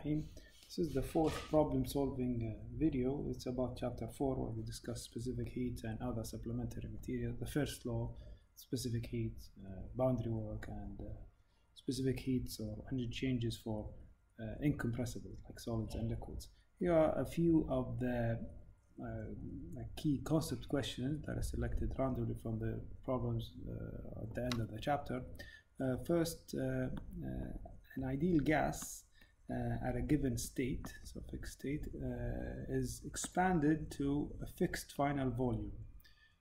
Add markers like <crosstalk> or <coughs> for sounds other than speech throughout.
Okay. This is the fourth problem solving uh, video. It's about chapter 4 where we discuss specific heat and other supplementary material. The first law, specific heat, uh, boundary work, and uh, specific heats or energy changes for uh, incompressibles like solids and liquids. Here are a few of the uh, key concept questions that are selected randomly from the problems uh, at the end of the chapter. First, an ideal gas uh, at a given state, so fixed state, is expanded to a fixed final volume.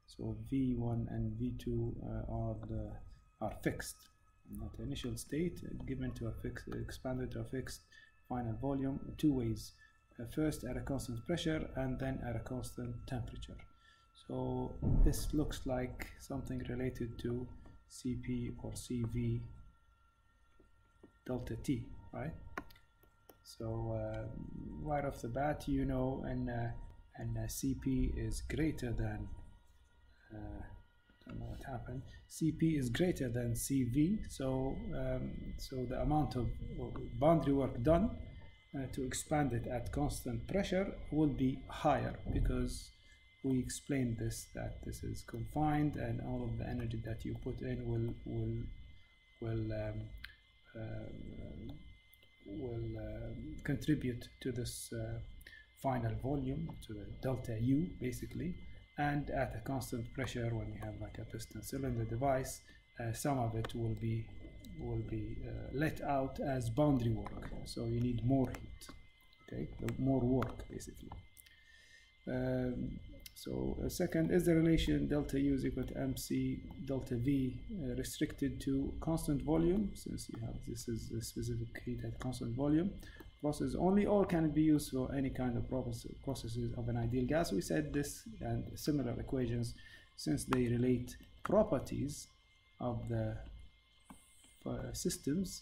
So V1 and V2 are the, are fixed. At the initial state, given to a fixed, expanded to a fixed final volume, two ways uh, first at a constant pressure and then at a constant temperature. So this looks like something related to Cp or Cv delta T, right? So uh, right off the bat, you know, and uh, and uh, Cp is greater than. Uh, don't know what happened. Cp is greater than Cv, so um, so the amount of boundary work done uh, to expand it at constant pressure will be higher because we explained this that this is confined and all of the energy that you put in will will will um, will uh, contribute to this uh, final volume to the delta U basically. And at a constant pressure when you have like a piston cylinder device uh, some of it will be will be uh, let out as boundary work. So you need more heat okay? More work basically. Um, so uh, second is the relation delta u is equal to mc delta v uh, restricted to constant volume? Since you have this is a specific heat at constant volume. Process only or can it be used for any kind of process, processes of an ideal gas? We said this and similar equations since they relate properties of the uh, systems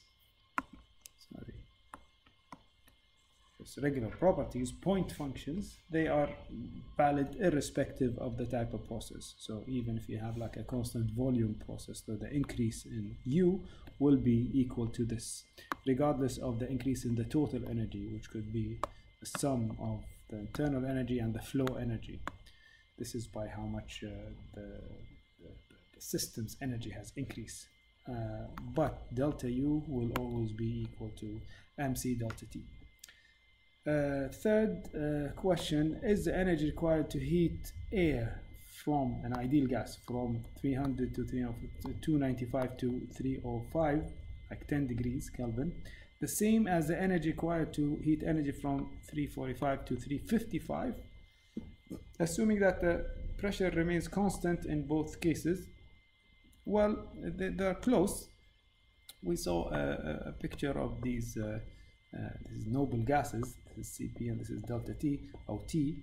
sorry regular properties point functions they are valid irrespective of the type of process. So even if you have like a constant volume process so the increase in u will be equal to this regardless of the increase in the total energy which could be the sum of the internal energy and the flow energy. This is by how much uh, the, the, the system's energy has increased. Uh, but delta U will always be equal to mc delta T. Uh, third uh, question is the energy required to heat air from an ideal gas from 300 to 295 to 305 like 10 degrees Kelvin the same as the energy required to heat energy from 345 to 355 assuming that the pressure remains constant in both cases well, they, they're close. We saw a, a picture of these, uh, uh, these noble gases. This is Cp and this is delta T or T.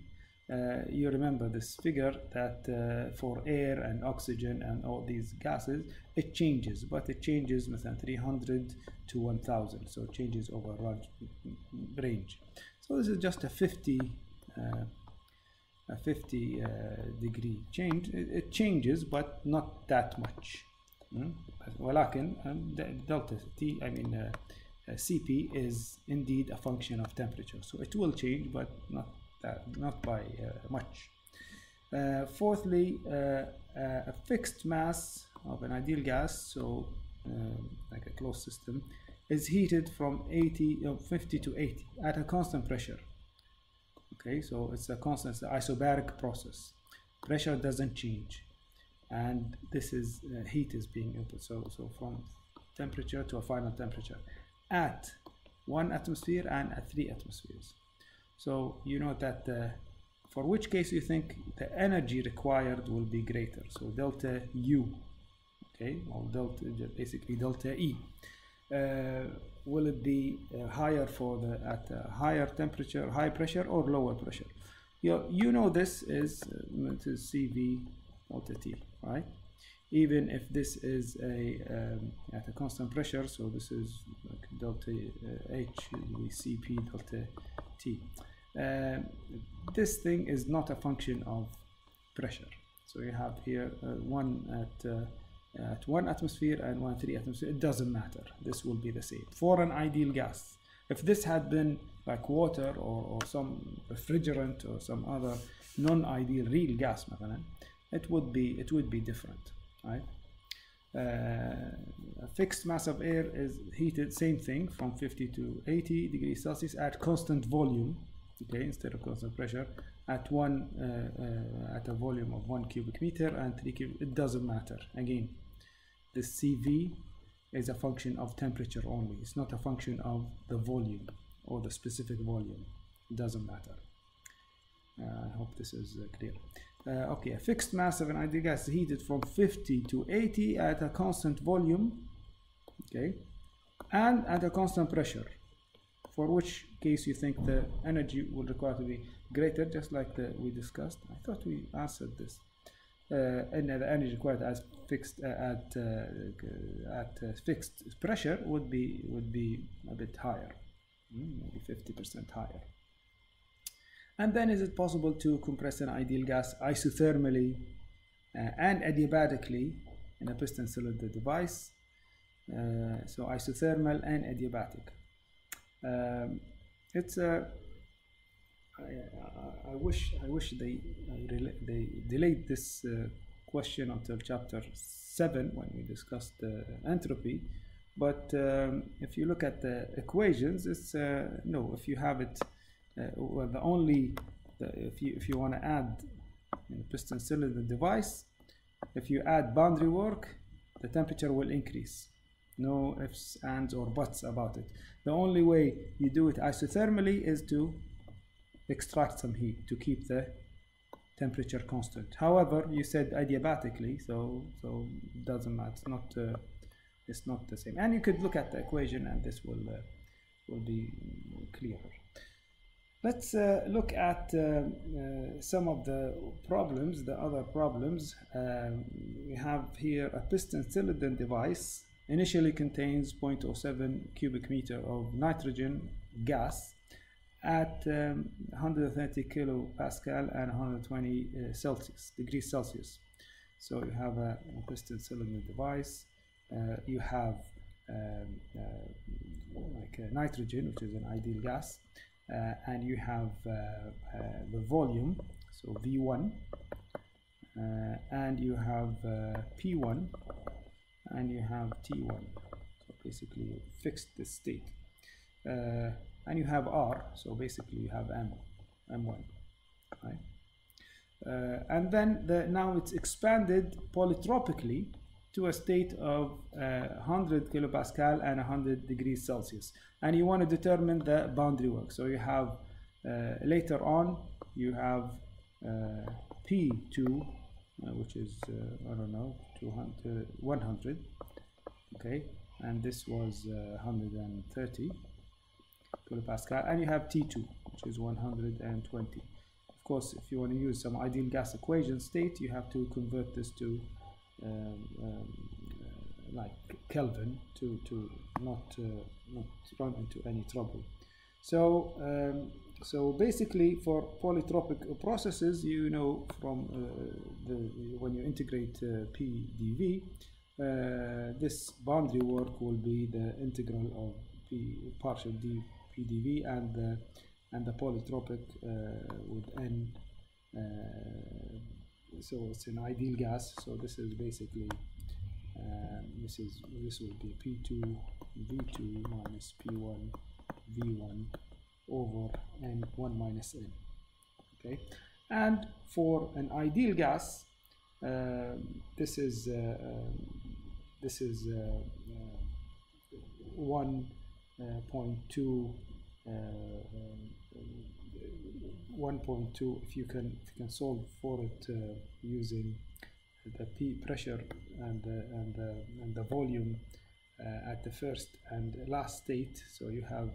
Uh, you remember this figure that uh, for air and oxygen and all these gases, it changes, but it changes within 300 to 1000, so it changes over range. So this is just a 50 uh, a 50 uh, degree change it, it, changes but not that much ولكن delta t I mean uh, CP is indeed a function of temperature. So it will change but not that, not by uh, much. Uh, fourthly uh, a fixed mass of an ideal gas so like a closed system is heated from 80 50 to 80 at a constant pressure. Okay so it's a constant it's isobaric process. Pressure doesn't change and this is uh, heat is being input. So so from temperature to a final temperature at one atmosphere and at three atmospheres. So you know that uh, for which case you think the energy required will be greater? So delta u okay? Or delta basically delta e. Uh, will it be uh, higher for the at a higher temperature high pressure or lower pressure? You, you know this is uh, is cv delta t right even if this is a um, at a constant pressure so this is like delta uh, h we cp delta t um, this thing is not a function of pressure so you have here uh, one at uh, at one atmosphere and one three atmosphere it doesn't matter this will be the same for an ideal gas If this had been like water or, or some refrigerant or some other non-ideal real gas مثلا, it would be it would be different, right? Uh, a fixed mass of air is heated same thing from 50 to 80 degrees Celsius at constant volume okay instead of constant pressure at one uh, uh, at a volume of one cubic meter and three cubic it doesn't matter. Again the CV is a function of temperature only. It's not a function of the volume or the specific volume. It doesn't matter. Uh, I hope this is uh, clear uh, okay, a fixed mass of an ideal gas heated from 50 to 80 at a constant volume, okay, and at a constant pressure, for which case you think the energy will require to be greater, just like the, we discussed. I thought we answered this. Uh, and the energy required as fixed uh, at uh, at uh, fixed pressure would be would be a bit higher, mm, maybe 50% higher. And then is it possible to compress an ideal gas isothermally uh, and adiabatically in a piston cylinder device? Uh, so isothermal and adiabatic. Um, it's a. I, I wish I wish they they delayed this uh, question until chapter seven when we discussed the entropy. But um, if you look at the equations, it's uh, no. If you have it uh, well, the only if you if you want to add know, piston cylinder device if you add boundary work the temperature will increase. No ifs ands or buts about it. The only way you do it isothermally is to extract some heat to keep the temperature constant. However you said adiabatically so so it doesn't matter. It's not uh, it's not the same. And you could look at the equation and this will uh, will be clearer Let's uh, look at uh, uh, some of the problems, the other problems. Um, we have here a piston cylinder device initially contains 0.07 cubic meter of nitrogen gas at um, 130 kilopascal and 120 uh, Celsius degrees Celsius. So you have a, a piston cylinder device. Uh, you have um, uh, like nitrogen, which is an ideal gas and you have uh, uh, the volume so V1 and you have P1 and you have T1 so basically you fixed the state. And you have R so basically you have M M1 right? Uh, and then the, now it's expanded polytropically to a state of uh, 100 kilopascal and 100 degrees Celsius. And you want to determine the boundary work. So you have uh, later on, you have uh, P2, uh, which is, uh, I don't know, 200, 100. Okay, and this was 130 kilopascal. And you have T2, which is 120. Of course, if you want to use some ideal gas equation state, you have to convert this to um, um, uh, like Kelvin to, to not, uh, not run into any trouble. So, um, so basically for polytropic processes, you know from uh, the, when you integrate uh, PdV, uh, this boundary work will be the integral of P partial d PdV and the, and the polytropic uh, with n so it's an ideal gas. So this is basically um, this is this will be p2 v2 minus p1 v1 over n1 minus n okay? And for an ideal gas uh, this is uh, um, this is uh, uh 1.2 uh, um, 1.2 if you can if you can solve for it uh, using the P pressure and the, and the, and the volume uh, at the first and last state. So you have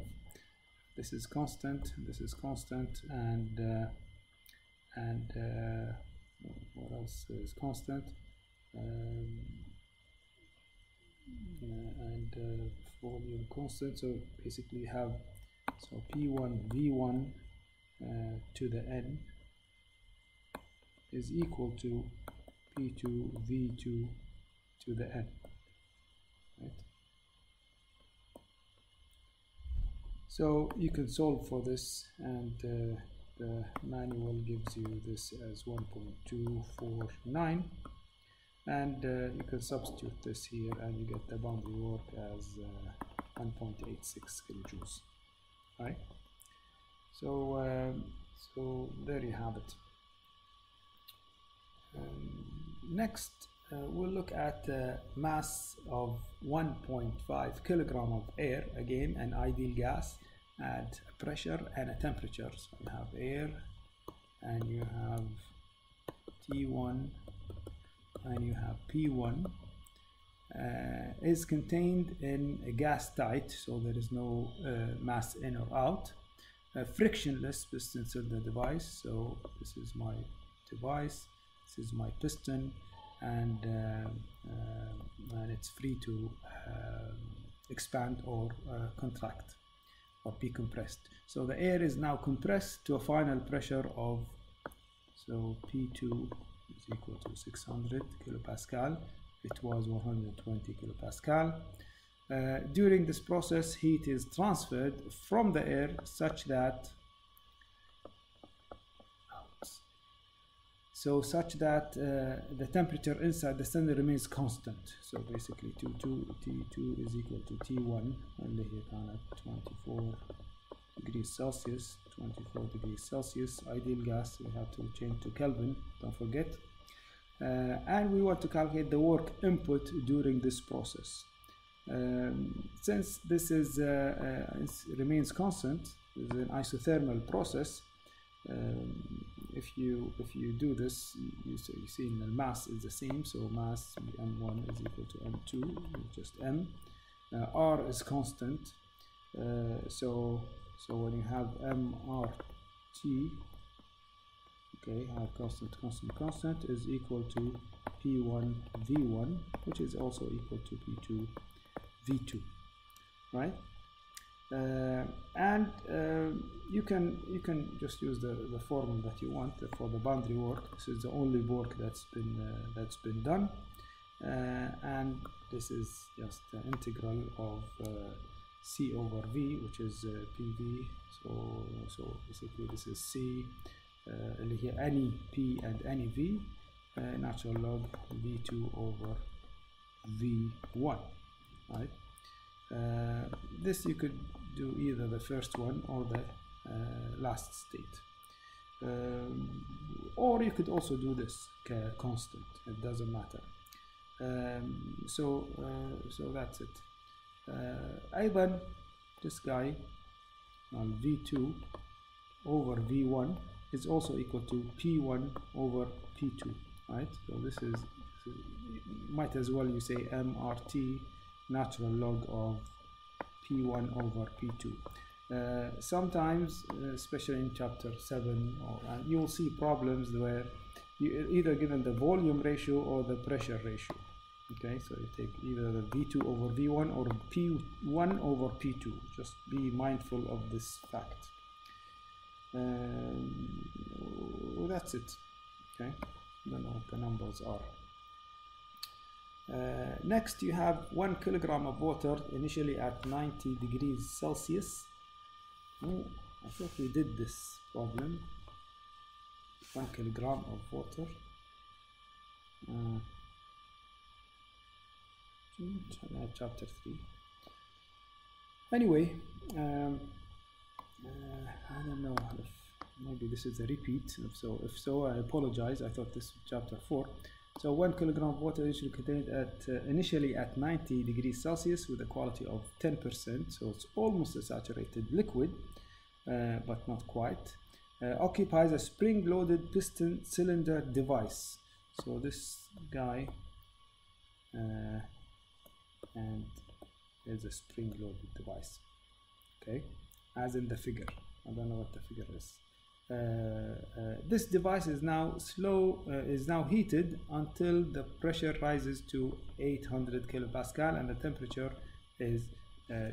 this is constant this is constant and uh, and uh, what else is constant? Um, and uh, volume constant. So basically you have so p1 v1 uh, to the n is equal to p2 v2 to the n right? So you can solve for this and uh, the manual gives you this as 1.249 and uh, you can substitute this here and you get the boundary work as uh, 1.86 kilojoules right so um, so there you have it. Um, next uh, we'll look at the mass of 1.5 kilogram of air again an ideal gas at a pressure and a temperature. So you have air and you have T1 and you have P1 uh, is contained in a gas tight so there is no uh, mass in or out frictionless piston cylinder device. So this is my device this is my piston and uh, uh and it's free to um, expand or uh, contract or be compressed. So the air is now compressed to a final pressure of so P2 is equal to 600 kilopascal. It was 120 kilopascal uh, during this process heat is transferred from the air such that so such that uh, the temperature inside the cylinder remains constant so basically T2 T2 is equal to T1 اللي هي كانت 24 degrees Celsius 24 degrees Celsius ideal gas we have to change to Kelvin don't forget uh, and we want to calculate the work input during this process um, since this is uh, uh, remains constant is an isothermal process um, if you if you do this you, so you see the mass is the same so mass m1 is equal to m2 just m. Uh, r is constant uh, so so when you have mrt okay have constant constant constant is equal to p1 v1 which is also equal to p2 v2 right? Uh, and uh, you can you can just use the the formula that you want for the boundary work. This is the only work that's been uh, that's been done. Uh, and this is just the integral of uh, c over v which is uh, pv so so basically this is c here any p and any v natural log v2 over v1 right uh, this you could do either the first one or the uh, last state um, or you could also do this constant it doesn't matter um, so uh, so that's it أيضا this guy on v2 over v1 is also equal to p1 over p2 right so this is might as well you say mrt natural log of p1 over p2 uh, sometimes uh, especially in chapter 7 or, uh, you will see problems where you either given the volume ratio or the pressure ratio. Okay so you take either the v2 over v1 or p1 over p2 just be mindful of this fact. Um, that's it. Okay don't know what the numbers are uh, next you have one kilogram of water initially at 90 degrees Celsius. Oh, I thought we did this problem. One kilogram of water. Uh, chapter 3 anyway um, uh, I don't know if maybe this is a repeat. If so if so I apologize. I thought this was chapter 4 so one kilogram of water is contained at uh, initially at 90 degrees Celsius with a quality of 10%, so it's almost a saturated liquid, uh, but not quite. Uh, occupies a spring-loaded piston cylinder device. So this guy uh, and is a spring-loaded device. Okay, as in the figure. I don't know what the figure is. Uh, uh, this device is now slow uh, is now heated until the pressure rises to 800 kilopascal and the temperature is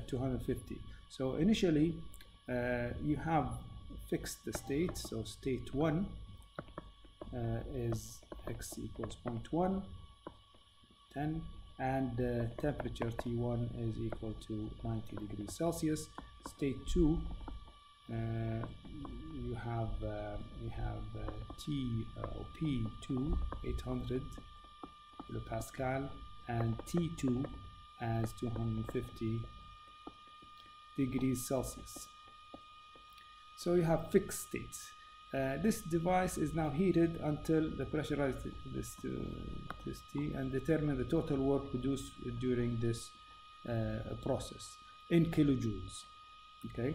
250 so initially you have fixed the state so state 1 is x equals 0.1 10 and uh, temperature T1 is equal to 90 degrees Celsius. State 2 uh, you have uh, you have uh, T or P2 800 kilopascal and T2 as 250 degrees Celsius. So you have fixed states. Uh, this device is now heated until the pressurized this, uh, this T and determine the total work produced during this uh, process in kilojoules. Okay,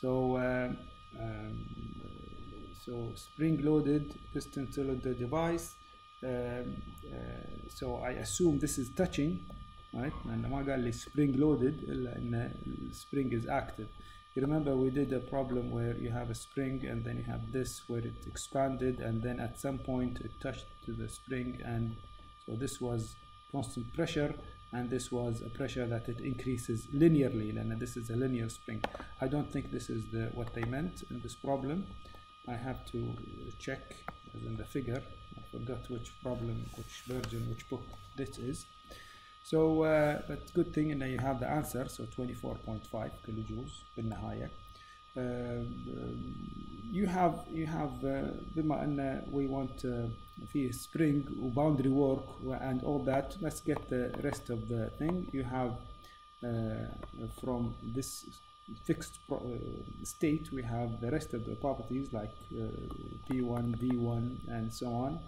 so um, um, so spring loaded piston cylinder device. Um, uh, so I assume this is touching, right? And ما قال لي spring loaded إلا إن spring is active. You remember we did a problem where you have a spring and then you have this where it expanded and then at some point it touched to the spring and so this was constant pressure and this was a pressure that it increases linearly and this is a linear spring. I don't think this is the what they meant in this problem. I have to check as in the figure. I forgot which problem, which version, which book this is. So, uh, but good thing in you have the answer. So 24.5 kilojoules بالنهاية. Uh, you have you have uh, بما أن we want uh, في spring و boundary work and all that. Let's get the rest of the thing. You have uh, from this fixed pro- uh, state we have the rest of the properties like uh, P1, V1 and so on.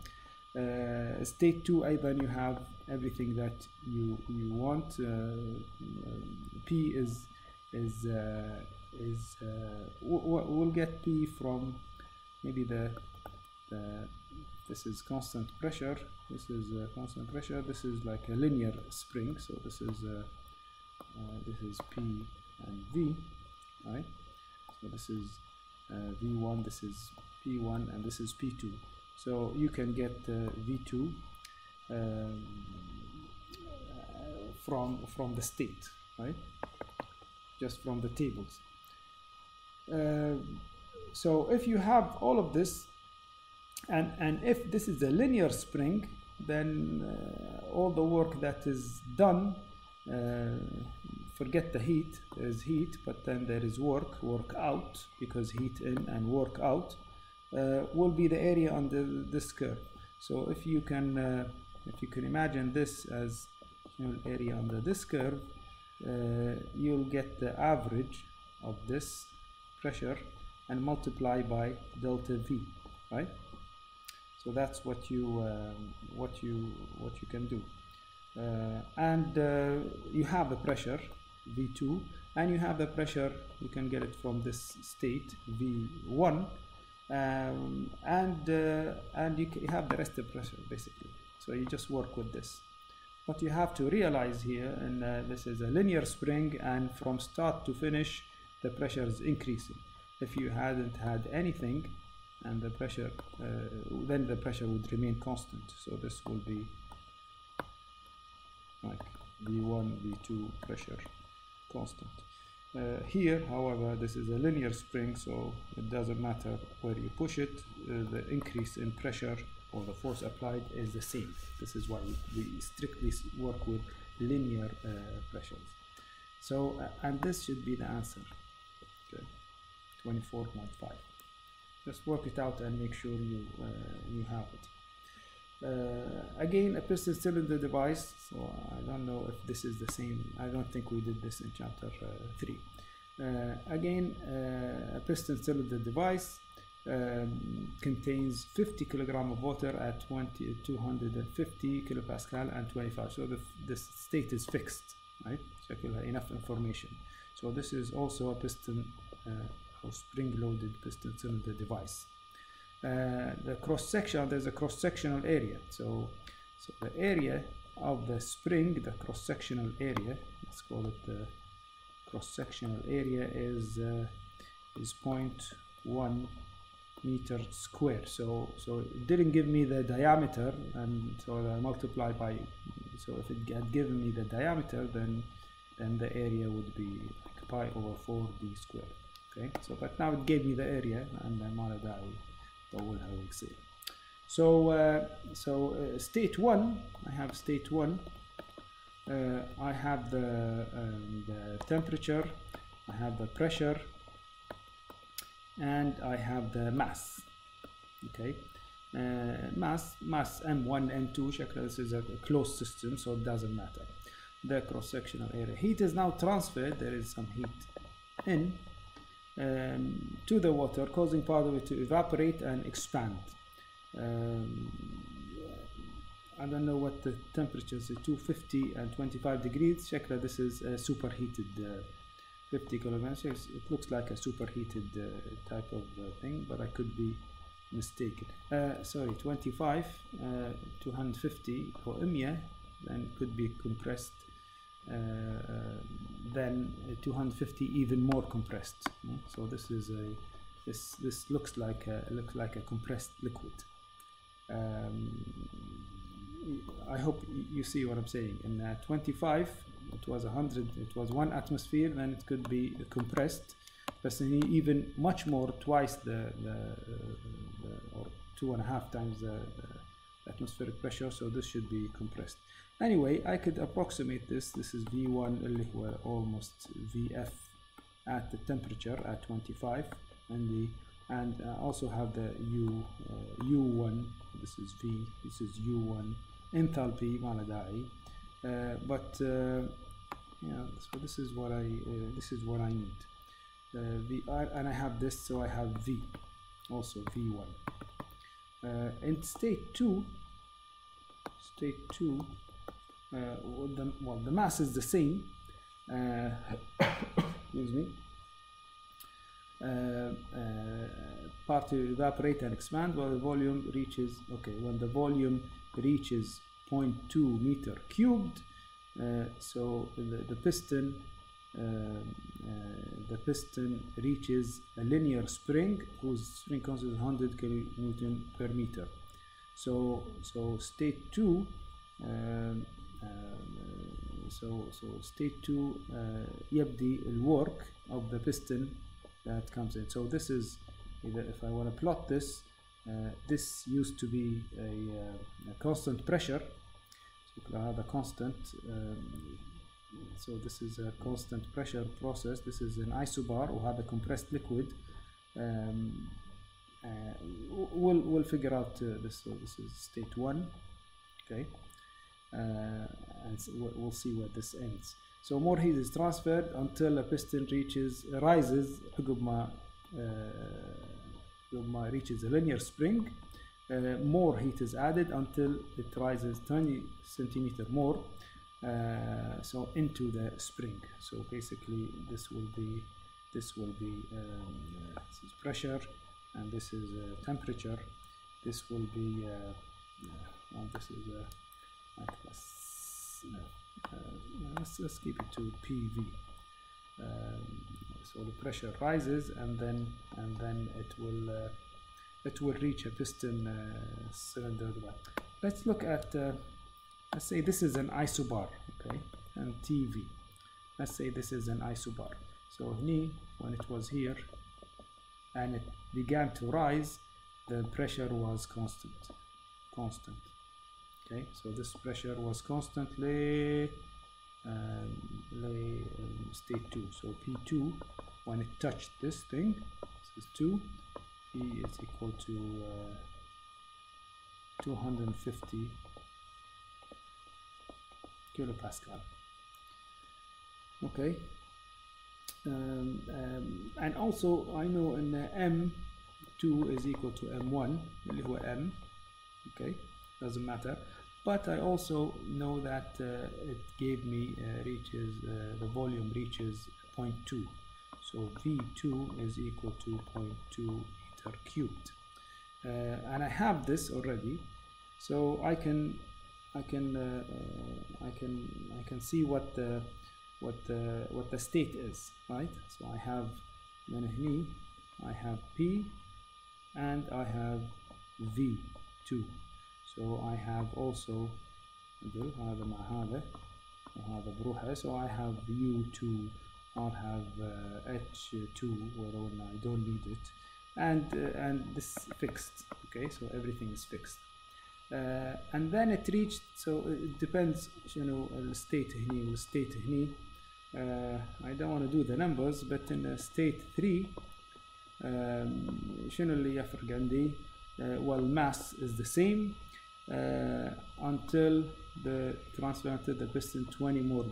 Uh, state 2 أيضا you have everything that you you want uh, um, P is is uh, is uh, we'll get P from maybe the, the this is constant pressure this is uh, constant pressure this is like a linear spring so this is uh, uh, this is P and V right? So this is uh, V1 this is P1 and this is P2 so you can get uh, V2 um, from from the state right? Just from the tables so if you have all of this and and if this is a linear spring then uh, all the work that is done uh, forget the heat there is heat but then there is work work out because heat in and work out uh, will be the area under this curve. So if you can uh, if you can imagine this as area under this curve uh, you'll get the average of this pressure and multiply by delta v right? So that's what you um, what you what you can do. Uh, and uh, you have the pressure v2 and you have the pressure you can get it from this state v1 um, and uh, and you, have the rest of pressure basically. So you just work with this. But you have to realize here and uh, this is a linear spring and from start to finish the pressure is increasing. If you hadn't had anything and the pressure uh, then the pressure would remain constant. So this will be like v1 v2 pressure constant. Uh, here however this is a linear spring so it doesn't matter where you push it uh, the increase in pressure or the force applied is the same. This is why we, strictly work with linear uh, pressures. So uh, and this should be the answer 24.5 just work it out and make sure you uh, you have it. Uh, again a piston cylinder device so I don't know if this is the same I don't think we did this in chapter uh, 3 uh, again uh, a piston cylinder device um, contains 50 kilogram of water at 20, 250 kilopascal and 25 so the, the state is fixed right? So enough information. So this is also a piston uh, or spring loaded piston cylinder device. Uh, the cross section there's a cross sectional area. So so the area of the spring the cross sectional area let's call it the cross sectional area is uh, is 0.1 meter square. So so it didn't give me the diameter and so I multiply by so if it had given me the diameter then then the area would be like pi over 4 d square okay so but now it gave me the area and then ما له داعي طولها ويصير so uh, so uh, state 1 I have state 1 uh, I have the, um, the temperature I have the pressure and I have the mass okay uh, mass mass m1 m2 شكله this is a closed system so it doesn't matter the cross-sectional area heat is now transferred there is some heat in um, to the water, causing part of it to evaporate and expand. Um, I don't know what the temperatures, 250 and 25 degrees. Check that this is superheated uh, 50 kilometers. It looks like a superheated uh, type of uh, thing, but I could be mistaken. Uh, sorry, 25, uh, 250 for imya, then could be compressed then 250 even more compressed so this is a this this looks like a looks like a compressed liquid um, I hope you see what I'm saying. In uh, 25, it was 100, it was one atmosphere, then it could be compressed, but even much more, twice the, the, uh, the or two and a half times the, the atmospheric pressure, so this should be compressed Anyway, I could approximate this. This is V1 اللي هو almost VF at the temperature at 25 and the and uh, also have the U uh, U1 this is V this is U1 enthalpy ما له داعي uh, but uh, yeah so this is what I uh, this is what I need uh, V and I have this so I have V also V1 uh, in state 2 state 2 uh, well, the, well the mass is the same uh, <coughs> excuse me uh, uh, part evaporate and expand while the volume reaches okay when the volume reaches 0.2 meter cubed uh, so the, the piston uh, uh, the piston reaches a linear spring whose spring constant is 100 kilonewton per meter. So so state 2 um, um, so so state 2 uh, يبدي الwork of the piston that comes in so this is if I want to plot this uh, this used to be a, uh, a constant pressure so هذا constant um, so this is a constant pressure process this is an isobar وهذا compressed liquid um, uh, we'll, we'll figure out uh, this so this is state 1 okay uh, and so we'll, we'll see where this ends so more heat is transferred until a piston reaches rises عقب ما عقب ما reaches a linear spring uh, more heat is added until it rises 20 centimeter more uh, so into the spring so basically this will be this will be um, uh, this is pressure and this is uh, temperature this will be uh, well, this is uh, like this, let's, let's keep it to PV um, so the pressure rises and then and then it will uh, it will reach a piston uh, cylinder let's look at uh, let's say this is an isobar okay and TV let's say this is an isobar. So when it was here and it began to rise the pressure was constant constant okay so this pressure was constantly um, um, state 2 so P2 when it touched this thing this is 2 P is equal to uh, 250 kilopascal okay um, um, and also I know in the M2 is equal to M1 اللي هو M okay doesn't matter but I also know that uh, it gave me uh, reaches uh, the volume reaches 0.2 so V2 is equal to 0.2 meter cubed uh, and I have this already so I can I can uh, uh, I can I can see what the what the what the state is right so I have من هني I have P and I have V2 so I have also دل هذا مع هذا وهذا بروحه so I have U2 I'll have uh, H2 although I don't need it and uh, and this fixed okay so everything is fixed uh, and then it reached so it depends you know the state هني والstate هني uh, I don't want to do the numbers but in uh, state 3 um, شنو اللي يفرق عندي uh, well mass is the same uh, until the transplanted the piston 20 more uh,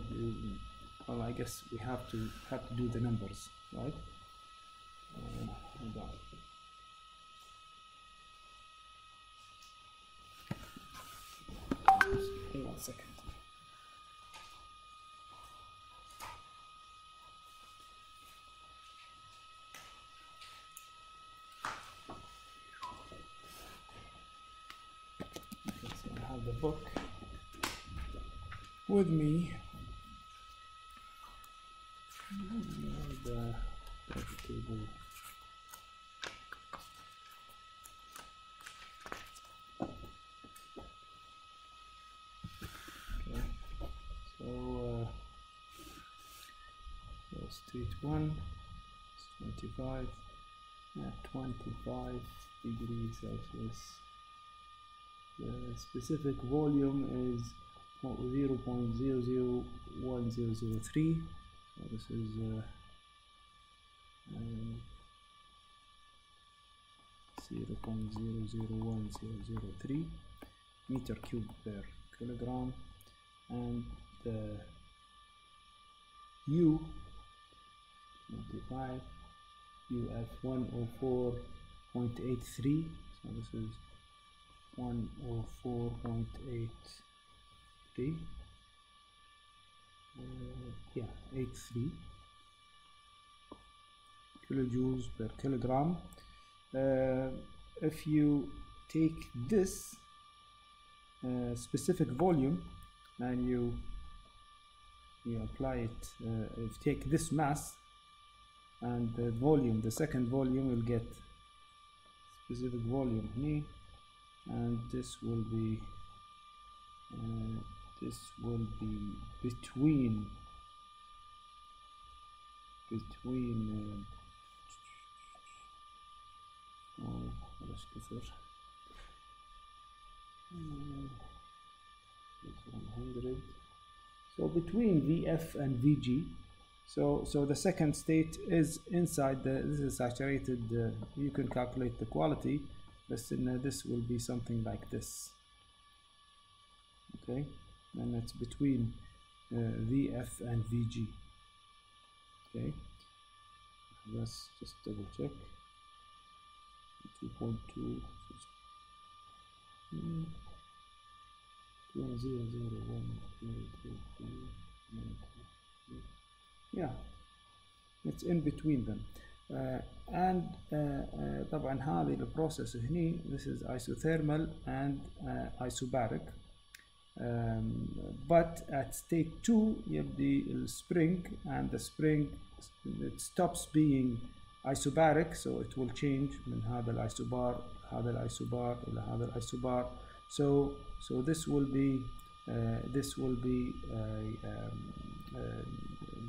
well I guess we have to have to do the numbers right uh. Okay, so I have the book with me. And, vegetable. Okay, so uh, so stage one is 25, yeah, 25 degrees Celsius. The specific volume is 0.001003. This is uh, um, 0.001003 meter cube per kilogram and the U 25 UF 104.83 so this is 104.83 uh, yeah 83 kilojoules per kilogram. Uh, if you take this uh, specific volume and you you apply it uh, if you take this mass and the volume the second volume will get specific volume. Here and this will be uh, this will be between between uh, oh, let's go for uh, so between vf and vg so so the second state is inside the this is saturated uh, you can calculate the quality in, uh, this will be something like this. Okay? And it's between uh, VF and VG okay? Let's just double check. 2.2 Hmm. Two zero zero one zero two three nine two three. yeah. It's in between them and uh, uh, طبعا هذه البروسيس هني this is isothermal and uh, isobaric um, but at state 2 يبدي الspring and the spring it stops being isobaric so it will change من هذا الايسوبار هذا الايسوبار الى هذا الايسوبار so so this will be uh, this will be uh, um, uh,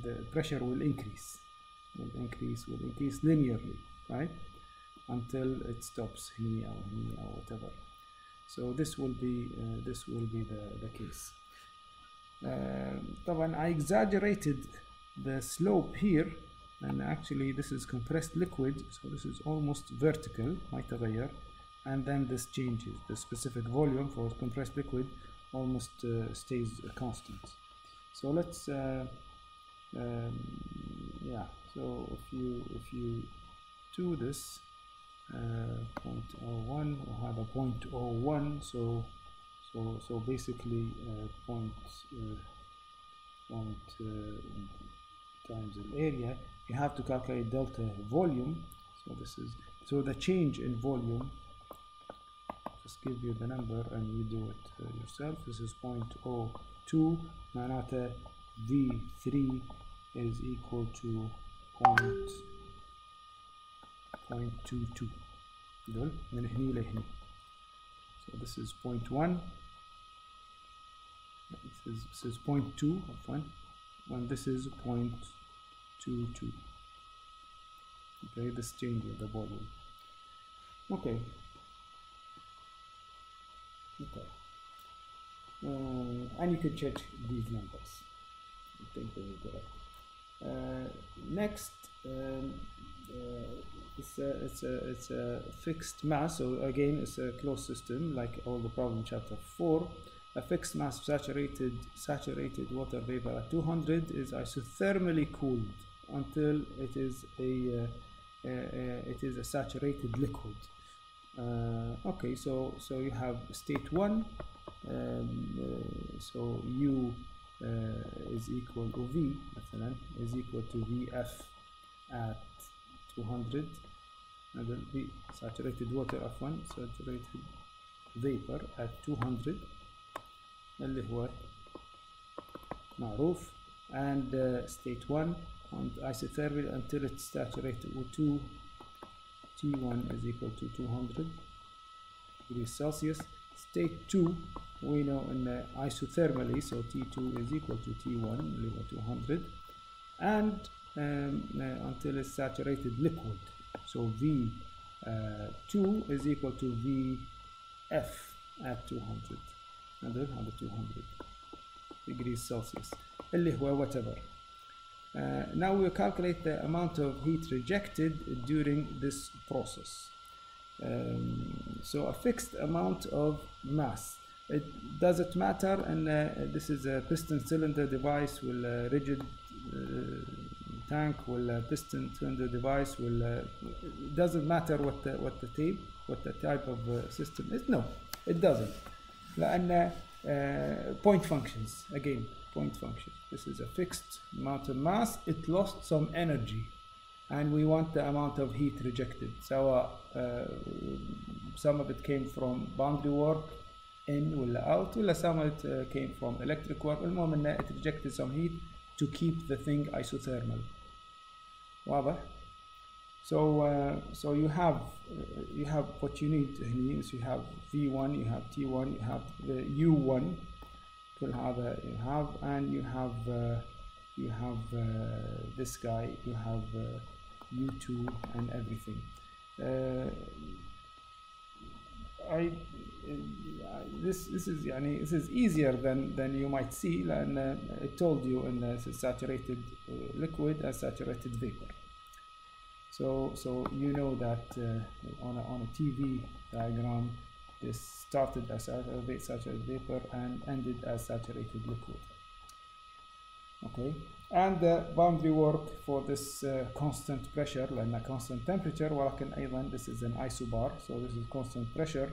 the pressure will increase will increase will increase linearly right until it stops here or here or whatever so this will be uh, this will be the, the case uh, طبعا I exaggerated the slope here and actually this is compressed liquid so this is almost vertical ما يتغير and then this changes the specific volume for compressed liquid almost uh, stays constant so let's uh, um, yeah so if you if you do this uh, 0.01 وهذا 0.01 so so so basically uh, point uh, point uh, times the area you have to calculate delta volume so this is so the change in volume just give you the number and you do it uh, yourself this is 0.02 معناته V3 is equal to point 0.22 دول من هني لهني so this is 0.1 this is, this is 0.2 عفوا and this is 0.22 okay this change of the volume okay okay uh, and you can check these numbers I think they will correct uh, next um, uh, it's a, it's a it's a fixed mass so again it's a closed system like all the problem chapter 4 a fixed mass of saturated saturated water vapor at 200 is isothermally cooled until it is a uh, uh, uh, it is a saturated liquid. Uh, okay so so you have state 1 um, uh, so u uh, is equal to v مثلا is equal to vf at 200 and then v saturated water f1 saturated vapor at 200 اللي هو معروف and uh, state 1 and isothermal until it's saturated with 2 T1 is equal to 200 degrees Celsius state 2 we know in uh, isothermally so T2 is equal to T1 اللي هو 200 and um, uh, until it's saturated liquid so V2 is equal to VF at 200 هذا هذا 200 degrees Celsius اللي هو whatever Uh, now we calculate the amount of heat rejected during this process. Um, so a fixed amount of mass. It doesn't matter, and uh, this is a piston cylinder device with a rigid uh, tank, will a piston cylinder device, will it doesn't matter what the what the tape, what the type of uh, system is. No, it doesn't. لأن uh, point functions again point function this is a fixed amount of mass it lost some energy and we want the amount of heat rejected so uh, some of it came from boundary work in ولا out ولا some of it uh, came from electric work المهم انه it rejected some heat to keep the thing isothermal واضح so uh, so you have uh, you have what you need هني is you have V1 you have T1 you have the U1 كل هذا you have and you have uh, you have uh, this guy you have uh, U2 and everything uh, I uh, this this is يعني this is easier than than you might see لأن it told you in the saturated uh, liquid and saturated vapor so so you know that uh, on a, on a TV diagram this started as saturated vapor and ended as saturated liquid okay and the boundary work for this uh, constant pressure لأن constant temperature ولكن أيضا this is an isobar so this is constant pressure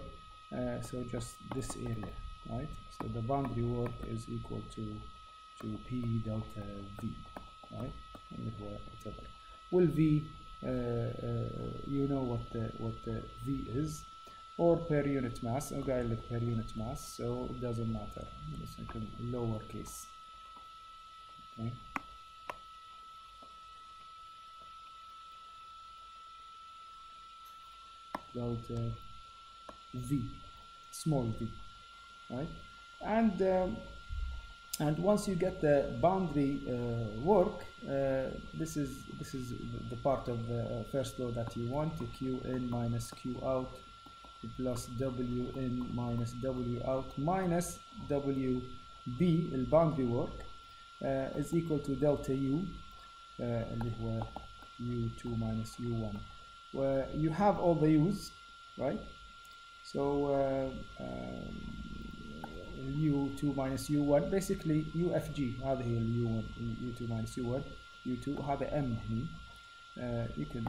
uh, so just this area right so the boundary work is equal to to P delta V right اللي هو whatever will V uh, uh, you know what the what the V is or per unit mass or قايل لك per unit mass so it doesn't matter it's like a lower case okay delta V small v right and um, and once you get the boundary uh, work uh, this is this is the part of the uh, first law that you want q in minus q out plus w in minus w out minus w b the boundary work uh, is equal to delta u uh, اللي هو u2 minus u1 where you have all the u's right so uh, um, u2 minus u1 basically ufg هذا هي ال u1 u2 minus u1 u2 هذا m هني uh, you can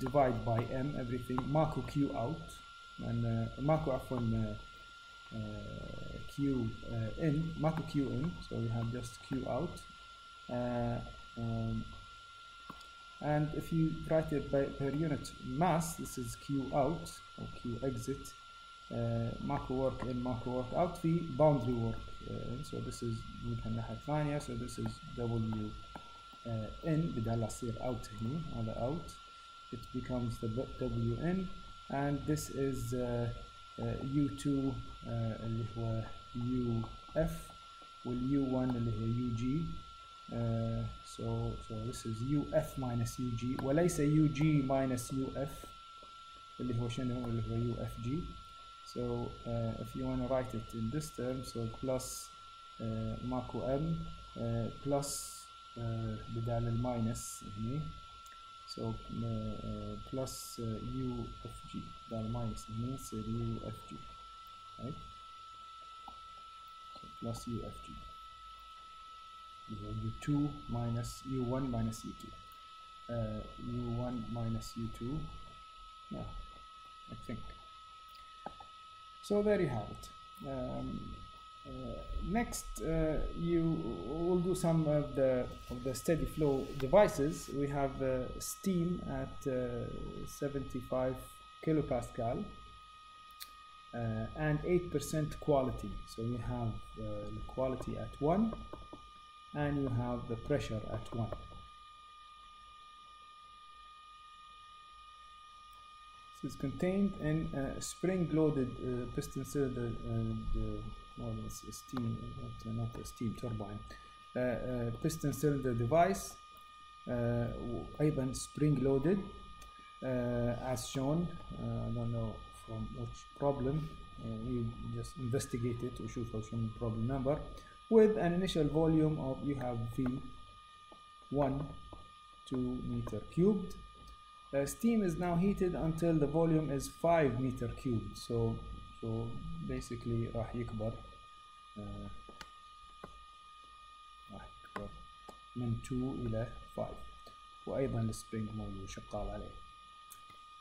divide by m everything ماكو q out لان ماكو عفوا uh, q uh, in ماكو q in so we have just q out uh, um, and if you write it by per unit mass this is q out or q exit uh, macro work in macro work out في boundary work uh, so this is من الناحية الثانية so this is w uh, in بدل يصير out هنا هذا out it becomes the w in and this is uh, uh, u2 uh, اللي هو uf وال u1 اللي هو ug uh, so so this is uf minus ug وليس ug minus uf اللي هو شنو اللي هو ufg so uh, if you want to write it in this term so plus uh, macro m uh, plus بدال الماينس هني so uh, plus uh, u of g بدال الماينس هني يصير u of g right so plus u of g u2 minus u1 minus u2 uh, u1 minus u2 yeah I think so there you have it um, uh, next, uh, you will do some of the of the steady flow devices. We have uh, steam at 75 kilopascal and 8% quality. So you have the quality at one, and you have the pressure at one. This is contained in a spring-loaded piston cylinder and well, it's a steam, not, not a steam turbine. Uh, uh, piston cylinder device, uh, أيضا spring loaded, as shown. I don't know from which problem. you just investigate it وشوف شو problem number. With an initial volume of you have V 1 2 meter cubed. Uh, steam is now heated until the volume is 5 meter cubed. So so basically راح يكبر راح يكبر من 2 إلى 5 وأيضا السبرينج موجود شغال عليه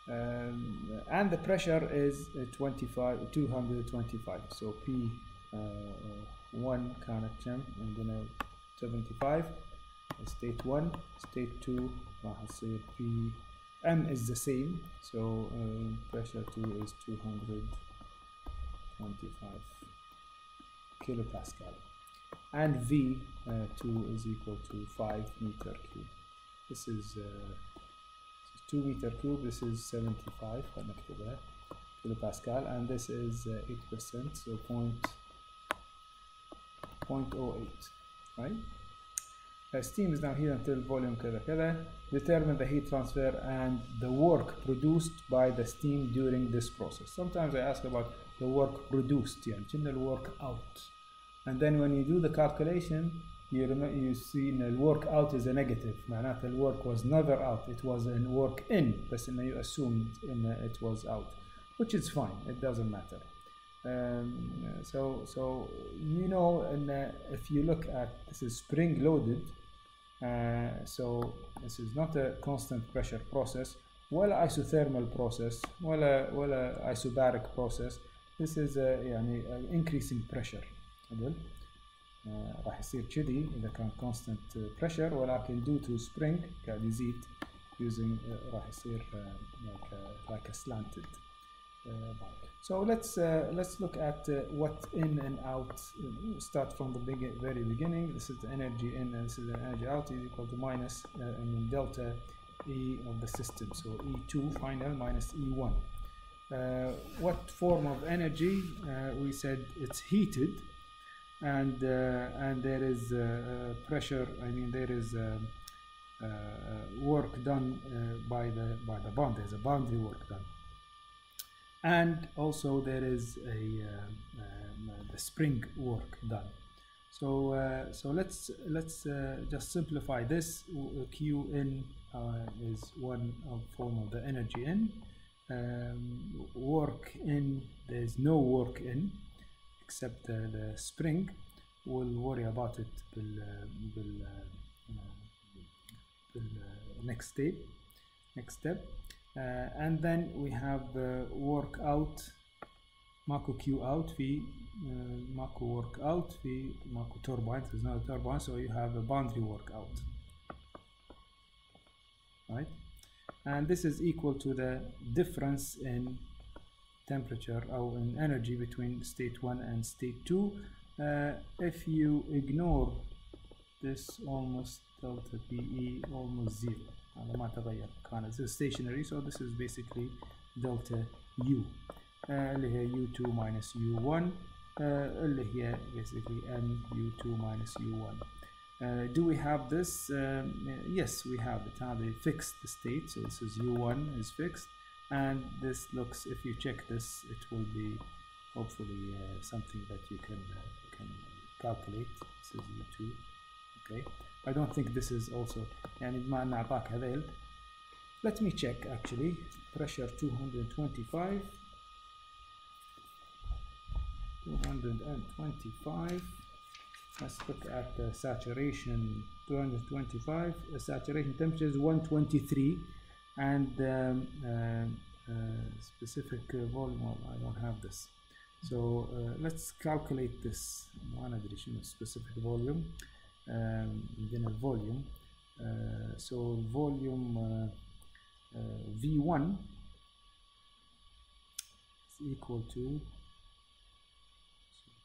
um, and the pressure is 25 225 so P uh, 1 كانت كم عندنا 75 state 1 state 2 راح يصير P M is the same so uh, pressure 2 is 225 kilopascal and V uh, 2 is equal to 5 meter cube this is, uh, this is 2 meter cube this is 75 kilopascal and this is 8% so point, 0.08 right uh, steam is now here until volume كذا كذا determine the heat transfer and the work produced by the steam during this process sometimes I ask about the work produced يعني كنا work out and then when you do the calculation you you see the work out is a negative معناته the work was never out it was in work in بس إنه you assumed in it was out which is fine it doesn't matter um, so so you know and if you look at this is spring loaded uh, so this is not a constant pressure process ولا isothermal process ولا ولا isobaric process this is a يعني increasing pressure عدل uh, راح يصير كذي اذا كان constant pressure ولكن due to spring قاعد يزيد using uh, راح يصير like a, like a slanted so let's uh, let's look at uh, what in and out uh, start from the big, very beginning. This is the energy in and this is the energy out is equal to minus I mean delta E of the system. So E2 final minus E1 what form of energy we said it's heated and uh, and there is uh, pressure I mean there is uh, work done by the by the bond there's a boundary work done and also there is a um, the spring work done so so let's let's just simplify this q in is one of form of the energy in um, work in there's no work in except the, the spring we'll worry about it بال, بال, بال next step next step uh, and then we have uh, work out ماكو Q out في uh, ماكو work out في ماكو turbine there's no turbine so you have a boundary work out right and this is equal to the difference in temperature or in energy between state 1 and state 2 uh, if you ignore this almost delta PE almost zero هذا ما تغير كانت stationary so this is basically delta U uh, اللي هي U2 minus U1 uh, اللي هي basically M U2 minus U1 uh, do we have this um, yes we have it هذا fixed state so this is U1 is fixed and this looks if you check this it will be hopefully uh, something that you can uh, can calculate this is u2 okay I don't think this is also يعني بما أن أعطاك هذيل let me check actually pressure 225 225 let's look at the saturation 225 the saturation temperature is 123 and um, uh, uh, specific uh, volume well, I don't have this so uh, let's calculate this ما ندري شنو specific volume Um, then a volume. Uh, so volume uh, uh, v1 is equal to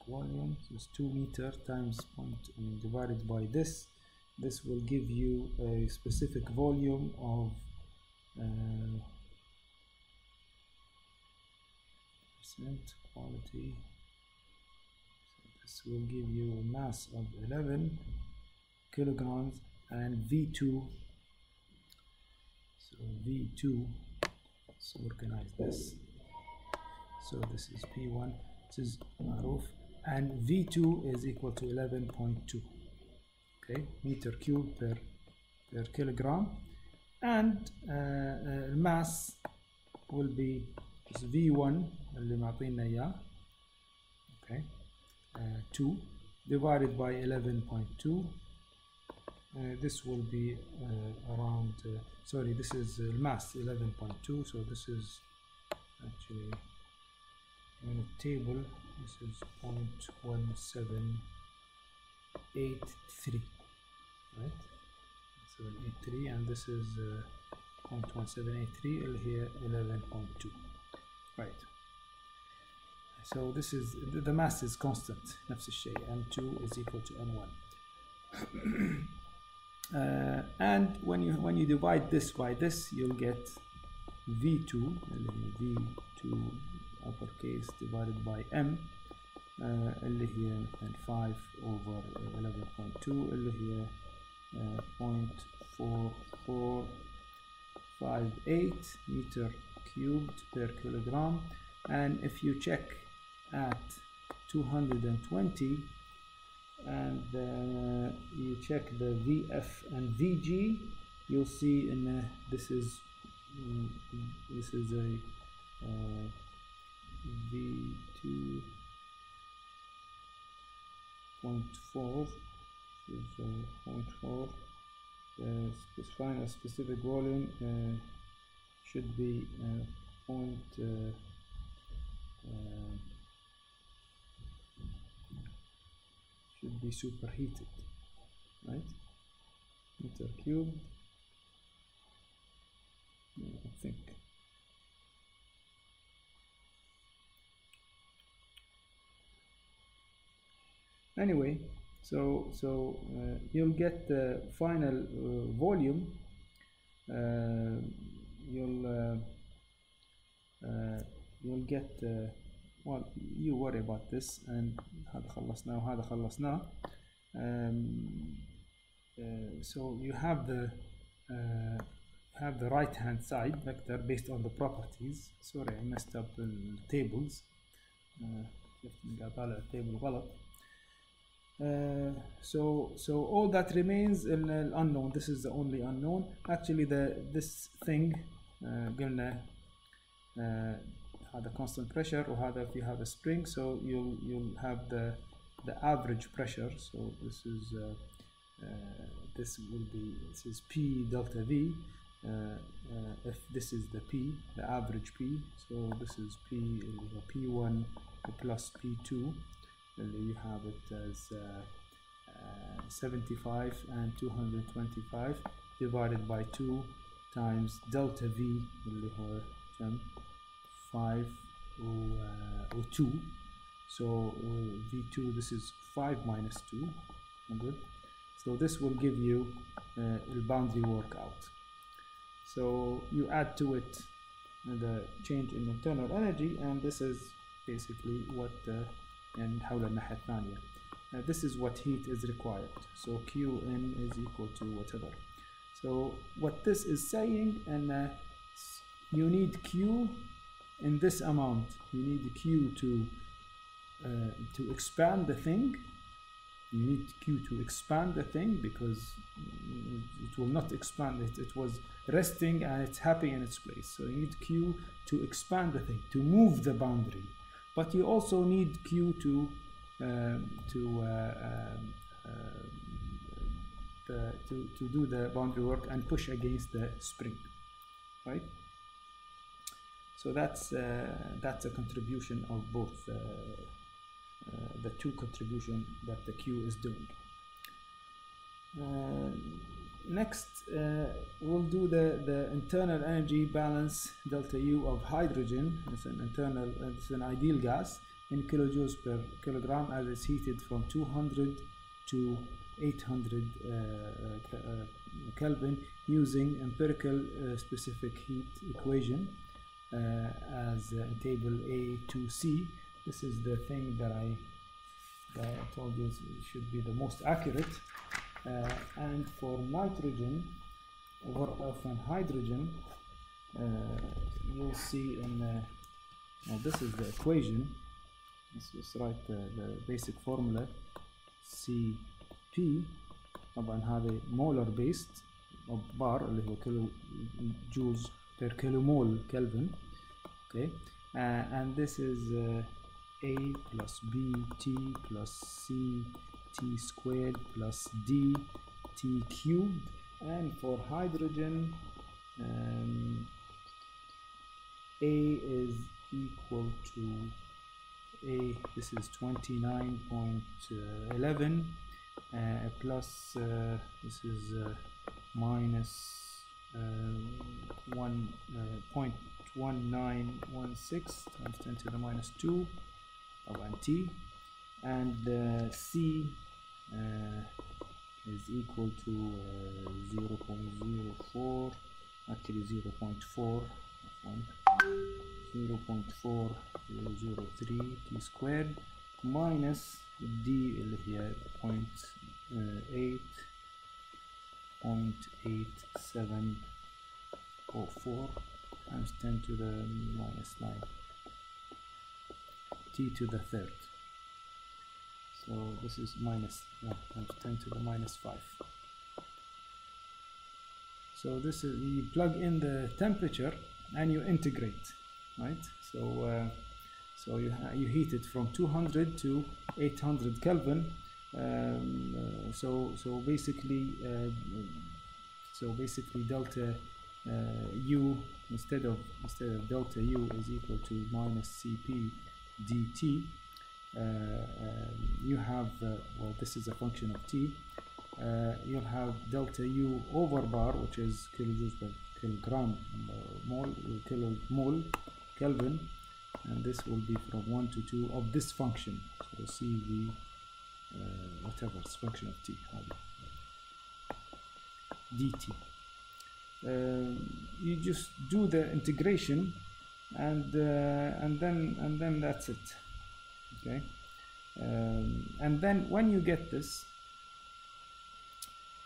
volume so is 2 meter times point divided by this. This will give you a specific volume of uh, percent quality. So this will give you a mass of 11 kilograms and V2 so V2 let's organize this so this is P1 this is معروف and V2 is equal to 11.2 okay meter cube per per kilogram and uh, uh, mass will be is V1 اللي معطينا إياه okay uh, 2 divided by 11.2 uh, this will be uh, around uh, sorry this is uh, mass 11.2 so this is actually in a table this is 0.1783 right 783 and this is uh, 0.1783 اللي هي 11.2 right so this is the, the mass is constant نفس الشيء m2 is equal to m1 <clears throat> uh, and when you when you divide this by this you'll get v2 v2 uppercase divided by m uh, اللي هي مثلا 5 over 11.2 اللي هي uh, 0.4458 meter cubed per kilogram and if you check at 220 and uh, you check the VF and VG you'll see in uh, this is mm, this is a uh, V2 point four is uh, point four. Uh, specifying a specific volume uh, should be uh, point uh, uh, should be superheated right? Meter cubed I think. Anyway so so uh, you'll get the final uh, volume uh, you'll uh, uh, you'll get well you worry about this and هذا خلصناه وهذا خلصناه um, uh, so you have the uh, have the right hand side vector based on the properties sorry I messed up the tables uh, شفت قاعد طالع التيبل غلط uh, so so all that remains in the unknown this is the only unknown actually the this thing uh, قلنا uh, هذا constant pressure وهذا if you have a spring so you'll you'll have the the average pressure so this is uh, uh, this will be this is P delta V uh, uh, if this is the P the average P so this is P اللي هو P1 plus P2 اللي you have it as uh, uh, 75 and 225 divided by 2 times delta V اللي هو كم 5 و, uh, و 2 so uh, V2 this is 5 minus 2 100 so this will give you uh, the boundary workout so you add to it the change in internal energy and this is basically what uh, and حول الناحية الثانية uh, this is what heat is required so Qn is equal to whatever so what this is saying and uh, you need Q in this amount you need Q to uh, to expand the thing. You need q to expand the thing because it will not expand. It it was resting and it's happy in its place. So you need q to expand the thing to move the boundary. But you also need q to um, to uh, um, uh, the, to, to do the boundary work and push against the spring right so that's uh, that's a contribution of both uh, uh, the two contribution that the Q is doing. Uh, next, uh, we'll do the, the internal energy balance delta U of hydrogen. It's an internal, it's an ideal gas in kilojoules per kilogram as it's heated from 200 to 800 Kelvin using empirical specific heat equation uh, as table A2C. This is the thing that I, that I told you should be the most accurate. Uh, and for nitrogen, over uh, often hydrogen, you'll see in this is the equation. Let's just write the, the basic formula. CP طبعا هذه مولر بيست بار اللي هو كيلو جوز per kilomole Kelvin. Okay. Uh, and this is uh, a plus b t plus c t squared plus d t cubed. And for hydrogen um, a is equal to a. This is 29.11 uh, plus uh, this is uh, minus uh, 1.1916 times 10 to the minus 2 طبعا t and uh, c uh, is equal to uh, 0.04 actually 0.4 0.4003 t squared minus d اللي هي 0.8 0.8704 times 10 to the minus 9 t to the third. So this is minus no, times 10 to the minus 5. So this is you plug in the temperature and you integrate, right? So uh, so you you heat it from 200 to 800 Kelvin. Um, uh, so so basically uh, so basically delta uh, U instead of instead of delta U is equal to minus CP dt uh, um, you have uh, well this is a function of t. Uh, you'll have delta u over bar which is kilojoules per kilogram mole kilomole kelvin. And this will be from 1 to 2 of this function. So cv uh, whatever it's function of t dt um, you just do the integration and uh, and then and then that's it okay um, and then when you get this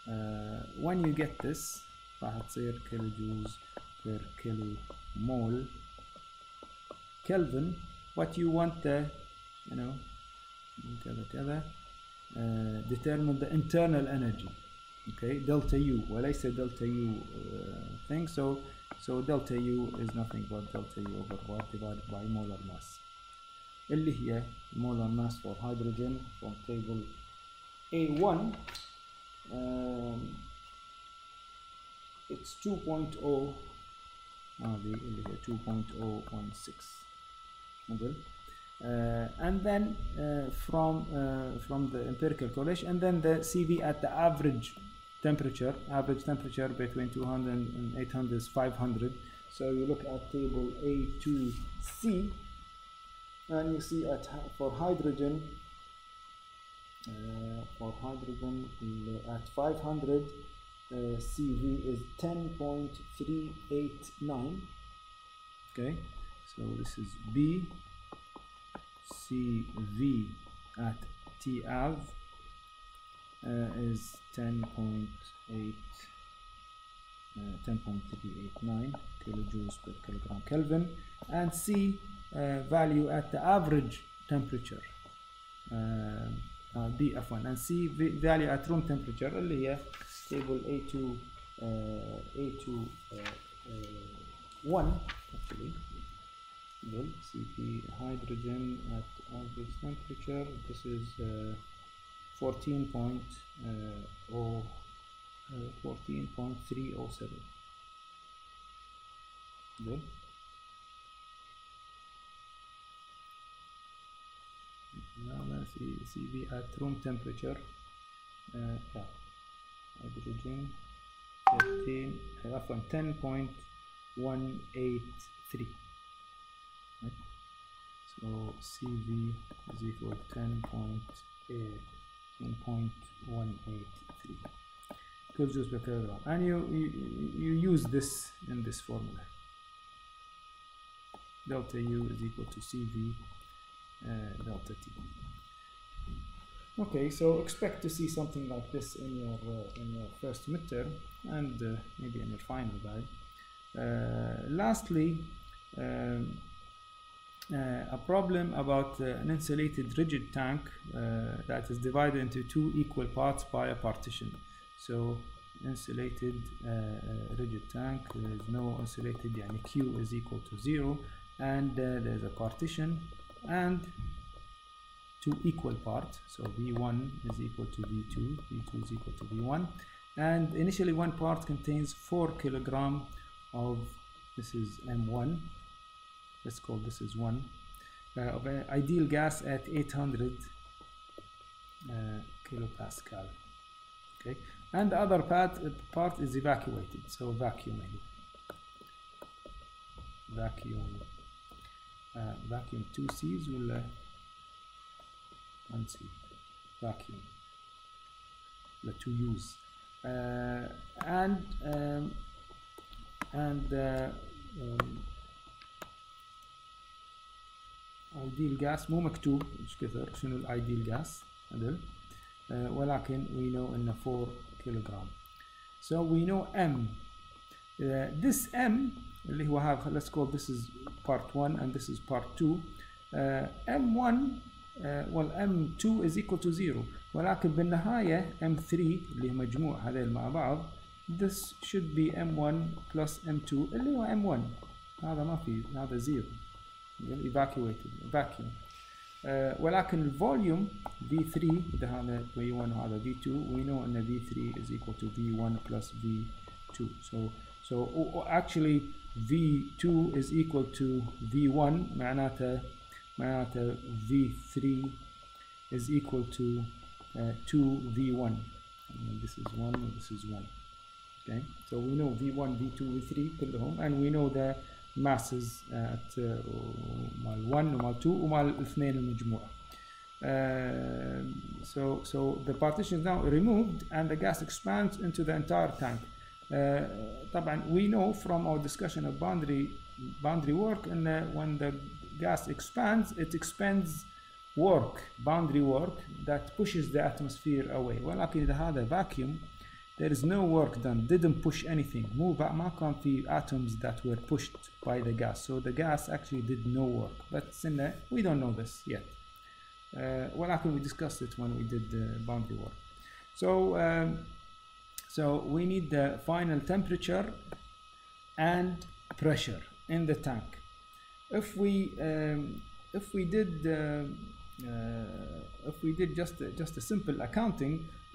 uh, when you get this راح تصير كيلو جوز per kilo mole Kelvin what you want the you know كذا كذا uh, determine the internal energy okay delta U وليس delta U uh, thing so so delta U is nothing but delta U over Y divided by molar mass. اللي هي molar mass for hydrogen from table A1 um, it's 2.0 هذه اللي هي 2.016 مدل uh, and then uh, from uh, from the empirical correlation and then the CV at the average temperature, average temperature between 200 and 800 is 500. So you look at table A2C and you see at for hydrogen uh, for hydrogen at 500 uh, CV is 10.389 okay so this is B CV at TAV uh, is 10.8 uh, 10.389 kilojoules per kilogram Kelvin and C uh, value at the average temperature uh, uh, B F1 and C v- value at room temperature اللي هي table A2 uh, A2 uh, uh, 1 actually well, CP hydrogen at average temperature this is uh, 14 point uh, oh, uh, 14.307 good. Now let's see CV at room temperature uh, yeah hydrogen 13 uh, from 10.183 right? so CV is equal to 10.183 kilojoules per and you, you you use this in this formula. Delta U is equal to CV uh, delta T. Okay so expect to see something like this in your uh, in your first midterm and uh, maybe in your final guide uh, lastly um, a problem about uh, an insulated rigid tank uh, that is divided into two equal parts by a partition. So insulated uh, uh, rigid tank, there is no insulated, yani Q is equal to zero, and uh, there's a partition and two equal parts. So V1 is equal to V2, V2 is equal to V1, and initially one part contains four kilogram of this is M1 let's call this is one uh, of an ideal gas at 800 uh, kilopascal okay? And the other part uh, part is evacuated so vacuuming vacuum uh, vacuum two C's will uh, one C vacuum the two U's. Uh, and um, and uh, um, ideal gas مو مكتوب إيش كثر شنو الايديال gas عدل uh, ولكن we know انه 4 kilogram so we know m uh, this m اللي هو هذا let's call this is part 1 and this is part 2 uh, m1 uh, well m2 is equal to 0 ولكن بالنهاية m3 اللي مجموع هذيل مع بعض this should be m1 plus m2 اللي هو m1 هذا ما في هذا 0 evacuated vacuum uh, ولكن الفوليوم V3 إذا هذا V1 وهذا V2 we know أن V3 is equal to V1 plus V2 so so actually V2 is equal to V1 معناته معناته V3 is equal to uh, 2 V1 and this is 1 and this is 1 okay so we know V1 V2 V3 كلهم and we know the masses at uh, مال 1 ومال 2 ومال الاثنين المجموعة. Uh, so so the partition is now removed and the gas expands into the entire tank. Uh, طبعا we know from our discussion of boundary boundary work and uh, when the gas expands it expends work boundary work that pushes the atmosphere away ولكن إذا هذا vacuum there is no work done didn't push anything مو ما كان في atoms that were pushed by the gas so the gas actually did no work but sinna, we don't know this yet uh, ولكن we discussed it when we did the boundary work so um, so we need the final temperature and pressure in the tank if we um, if we did uh, uh, if we did just just a simple accounting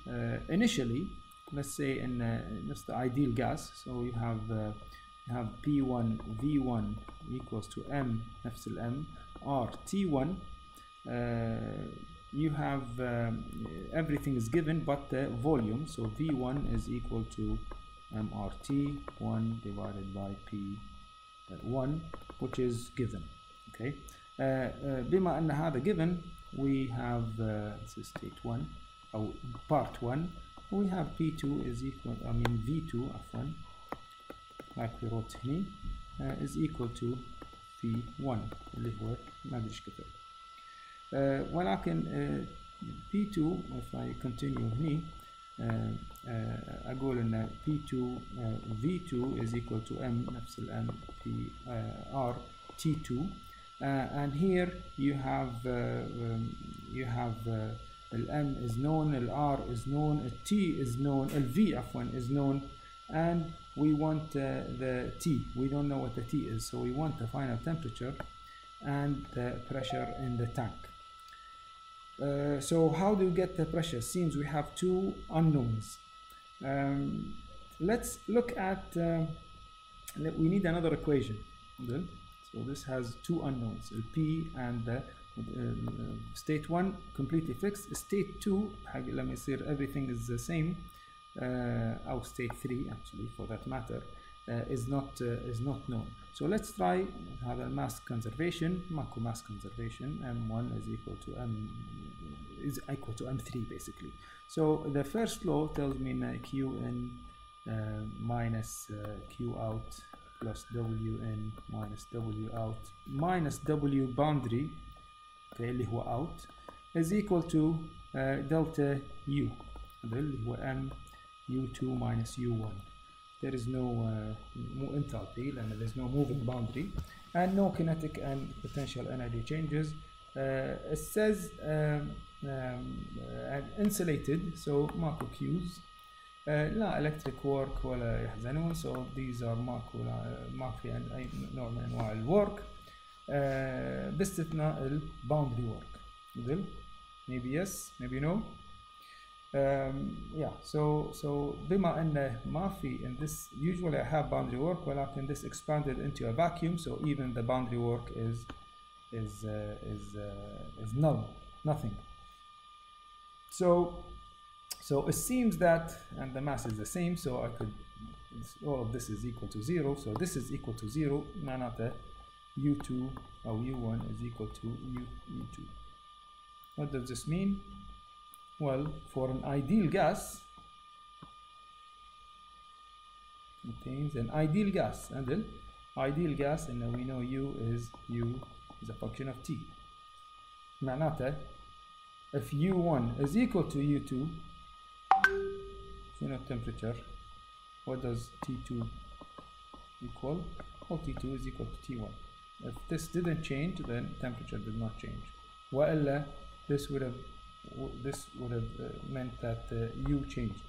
uh, initially let's say in uh, just the ideal gas so you have uh, you have P1 V1 equals to M نفس ال M R T1 uh, you have um, everything is given but the volume so V1 is equal to MRT 1 divided by P1 which is given okay uh, uh, بما أن هذا given we have uh, this is state 1 أو part 1 we have P2 is equal I mean V2 عفوا like we wrote هنا uh, is equal to V1 اللي هو ما أدري إيش كثر uh, ولكن uh, P2 if I continue هنا uh, uh, أقول إن P2 uh, V2 is equal to M نفس ال M P uh, R T2 uh, and here you have uh, um, you have uh, ال M is known ال R is known ال T is known ال V عفوا is known and we want uh, the T we don't know what the T is so we want the final temperature and the pressure in the tank uh, so how do you get the pressure seems we have two unknowns um, let's look at uh, let- we need another equation Good. so this has two unknowns the p and the uh, state 1 completely fixed state 2 حق لما يصير everything is the same uh, or state 3 actually for that matter uh, is not uh, is not known so let's try هذا mass conservation ماكو mass conservation m1 is equal to m is equal to m3 basically so the first law tells me uh, q in uh, minus uh, q out plus w in minus w out minus w boundary okay, اللي هو out is equal to uh, delta u اللي هو m u2 minus u1 there is no uh, enthalpy and there's no moving boundary and no kinetic and potential energy changes uh, it says um, um, uh, insulated so ماكو uh, لا electric work ولا يحزنون so these are ماكو ما في اي نوع من انواع الورك uh, باستثناء ال boundary work مثل maybe yes maybe no um, yeah so so بما انه ما في in this usually I have boundary work ولكن this expanded into a vacuum so even the boundary work is is uh, is uh, is null nothing so so it seems that and the mass is the same so I could this- all of this is equal to zero so this is equal to zero معناته u2 or u1 is equal to u, u2 what does this mean well, for an ideal gas, contains an ideal gas, and then ideal gas, and then we know U is U is a function of T. معناته if U1 is equal to U2, unit temperature, what does T2 equal? Well, T2 is equal to T1. If this didn't change, then temperature did not change. وإلا this would have w- this would have uh, meant that uh, U changed.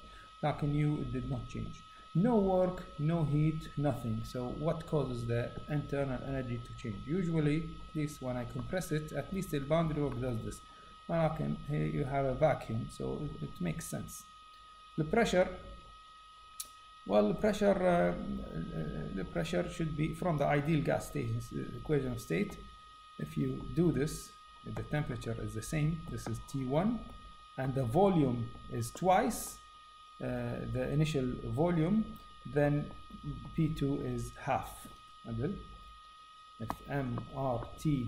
لكن U it did not change. No work, no heat, nothing. So what causes the internal energy to change? Usually, at least when I compress it, at least the boundary work does this. ولكن here you have a vacuum, so it, it makes sense. The pressure well, pressure, uh, uh, the pressure should be from the ideal gas state, equation of state. If you do this, if the temperature is the same, this is T1, and the volume is twice uh, the initial volume, then P2 is half. And if MRT,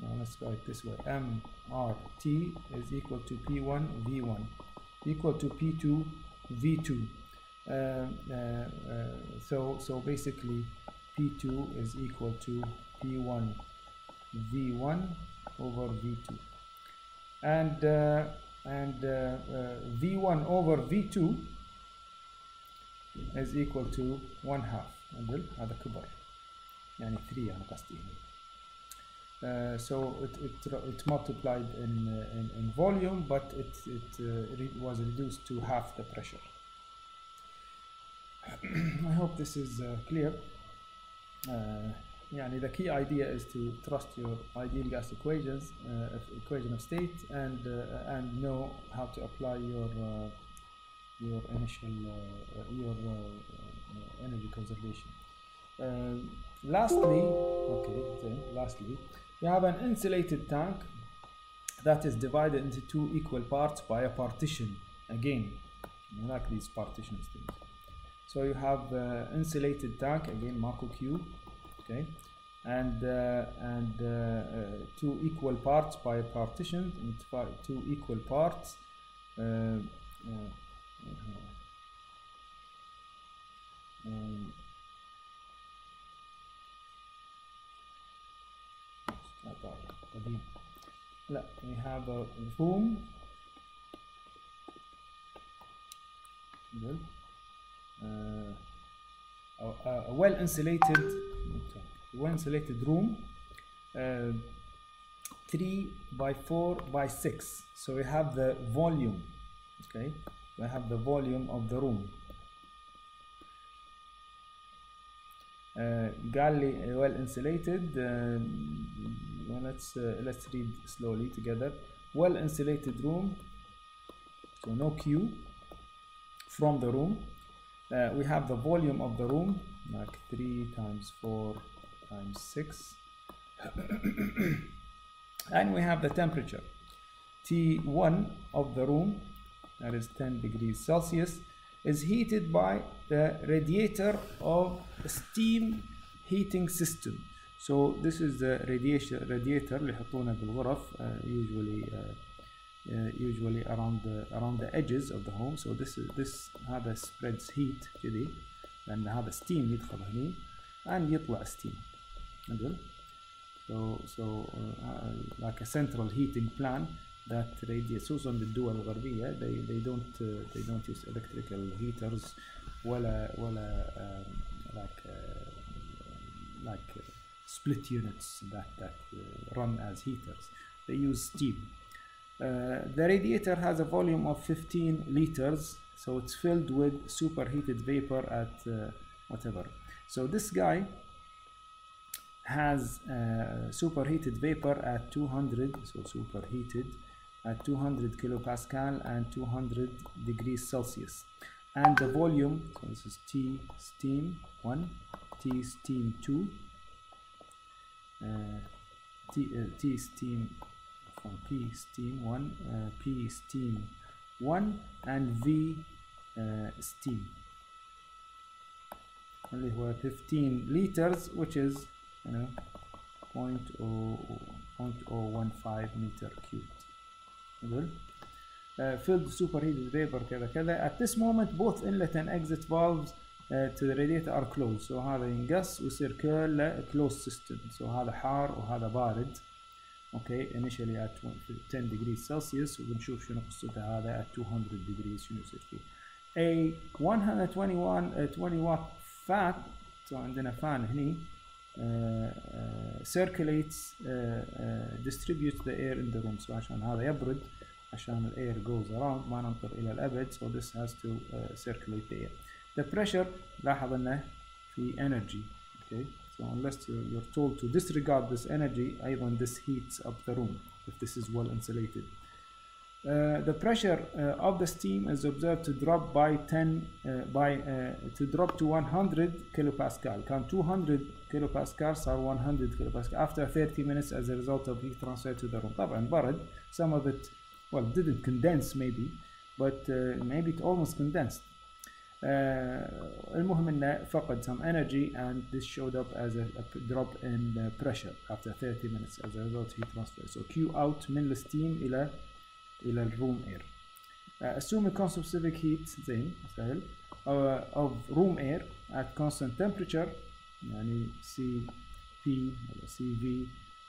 now let's go it this way, MRT is equal to P1 V1 equal to P2 V2. Uh, uh, uh, so so basically P2 is equal to P1 V1 over V2 and uh, and uh, uh, V1 over V2 is equal to 1 half عدل هذا كبر يعني 3 أنا قصدي هنا. Uh, so it, it, it multiplied in, uh, in, in volume but it, it uh, re- was reduced to half the pressure I hope this is uh, clear. Uh, يعني the key idea is to trust your ideal gas equations, uh, of- equation of state, and uh, and know how to apply your uh, your initial uh, uh, your uh, uh, energy conservation. Uh, lastly, okay, then lastly, you have an insulated tank that is divided into two equal parts by a partition. Again, I like these partitions things. So you have uh, insulated tank again Marco Q, okay, and uh, and uh, two equal parts by partition into two equal parts. Um, we have a room a, a well insulated well insulated room uh, 3 by 4 by 6 so we have the volume okay we have the volume of the room uh, قال لي well insulated uh, well, let's uh, let's read slowly together well insulated room so no Q from the room uh, we have the volume of the room like 3 times 4 times 6 <coughs> and we have the temperature T1 of the room that is 10 degrees Celsius is heated by the radiator of a steam heating system so this is the radiation radiator اللي يحطونه بالغرف uh, usually uh, uh, usually around the around the edges of the home so this is this هذا spreads heat كذي لأن هذا steam يدخل هني and يطلع steam عدل so so uh, like a central heating plant that radiates خصوصا بالدول الغربية they they don't uh, they don't use electrical heaters ولا ولا um, like uh, like uh, split units that that uh, run as heaters they use steam uh, the radiator has a volume of 15 liters so it's filled with superheated vapor at uh, whatever. So this guy has uh, superheated vapor at 200 so superheated at 200 kilopascal and 200 degrees celsius. And the volume so this is t steam 1 t steam 2 uh, t, uh, t steam from p steam 1 uh, p steam 1 and v uh, steam اللي هو 15 liters which is you know 0.015 meter cubed good uh, filled superheated vapor كذا كذا at this moment both inlet and exit valves uh, to the radiator are closed so هذا ينقص ويصير كله closed system so هذا حار وهذا بارد Okay initially at 10 degrees celsius وبنشوف شنو قصته هذا at 200 degrees شنو يصير فيه a 121 uh, 20 watt fan so عندنا فان هني uh, uh, circulates uh, uh, distributes the air in the room so عشان هذا يبرد عشان ال air goes around ما ننطر إلى الأبد so this has to uh, circulate the air the pressure لاحظ انه في energy okay unless you're, you're told to disregard this energy أيضا this heats up the room if this is well insulated Uh, the pressure uh, of the steam is observed to drop by 10 uh, by uh, to drop to 100 kilopascal. Can 200 kilopascal صار 100 kilopascal after 30 minutes as a result of heat transfer to the room. طبعا برد some of it well didn't condense maybe but uh, maybe it almost condensed. Uh, المهم انه فقد some energy and this showed up as a, a drop in uh, pressure after 30 minutes as a result of heat transfer. So Q out من الستيم الى الى الروم اير uh, assuming constant specific heat زين سهل uh, of room air at constant temperature يعني C P ولا C V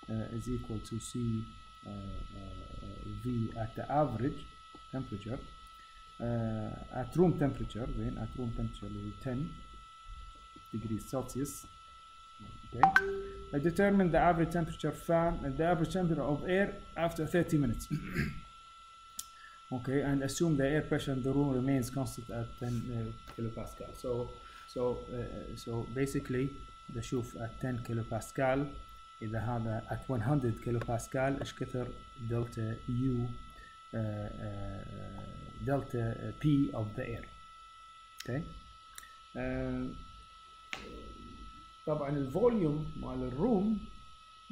uh, is equal to C uh, uh, V at the average temperature uh, at room temperature زين at room temperature اللي هي 10 degrees Celsius okay I determine the average temperature fan the average temperature of air after 30 minutes <coughs> okay and assume the air pressure in the room remains constant at 10 uh, kilopascal so so uh, so basically بشوف at 10 kilopascal اذا هذا at 100 kilopascal ايش كثر دلتا يو دلتا بي of the air okay uh, طبعا الفوليوم مال الروم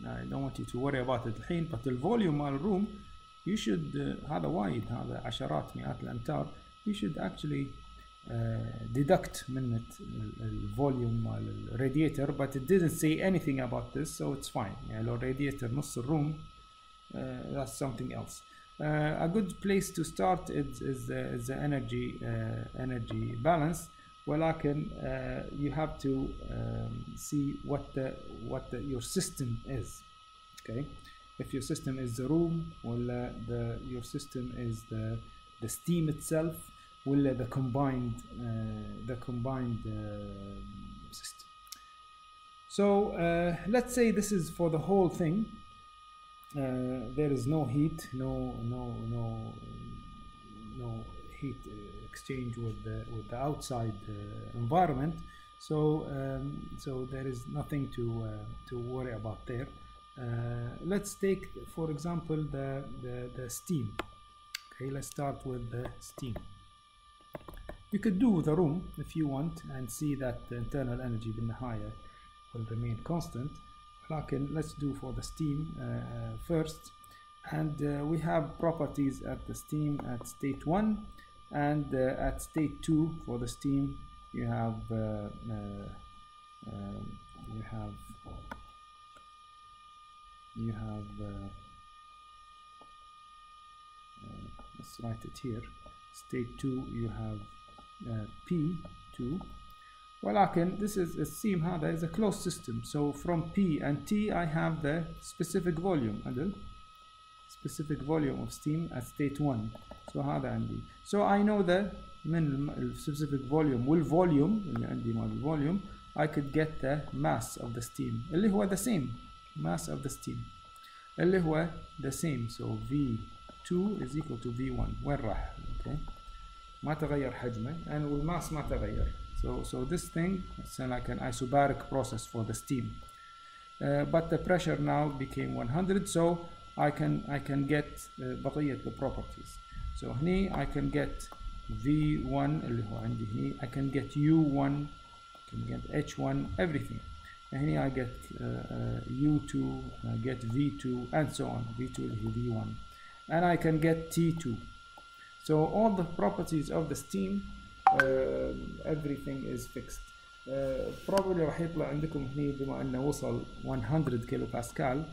I don't want you to worry about it الحين but الفوليوم مال الروم you should uh, هذا وايد هذا عشرات مئات الامتار you should actually uh, deduct من الفوليوم مال الراديتر but it didn't say anything about this so it's fine يعني لو الراديتر نص الروم uh, that's something else uh, a good place to start is, is, the, is the energy uh, energy balance ولكن uh, you have to um, see what the what the, your system is okay if your system is the room ولا the your system is the the steam itself ولا the combined uh, the combined uh, system so uh, let's say this is for the whole thing uh, there is no heat, no no no no heat uh, exchange with the with the outside uh, environment. So um, so there is nothing to uh, to worry about there. Uh, let's take for example the, the the steam. Okay, let's start with the steam. You could do the room if you want and see that the internal energy بالنهاية will remain constant. لكن let's do for the steam uh, uh, first and uh, we have properties at the steam at state 1 and uh, at state 2 for the steam you have uh, uh, um, you have you have uh, uh, let's write it here state 2 you have uh, P2 ولكن this is a steam هذا is a closed system so from P and T I have the specific volume عدل specific volume of steam at state 1 so هذا عندي so I know the من ال specific volume والvolume اللي عندي مال الفوليوم I could get the mass of the steam اللي هو the same mass of the steam اللي هو the same so V2 is equal to V1 وين راح okay ما تغير حجمه and والماس ما تغير so so this thing is like an isobaric process for the steam uh, but the pressure now became 100 so I can I can get uh, بقية the properties so هني I can get V1 اللي هو عندي هني I can get U1 I can get H1 everything هني I get uh, uh, U2 I get V2 and so on V2 اللي هو V1 and I can get T2 so all the properties of the steam uh, everything is fixed uh, probably راح يطلع عندكم هني بما انه وصل 100 كيلو باسكال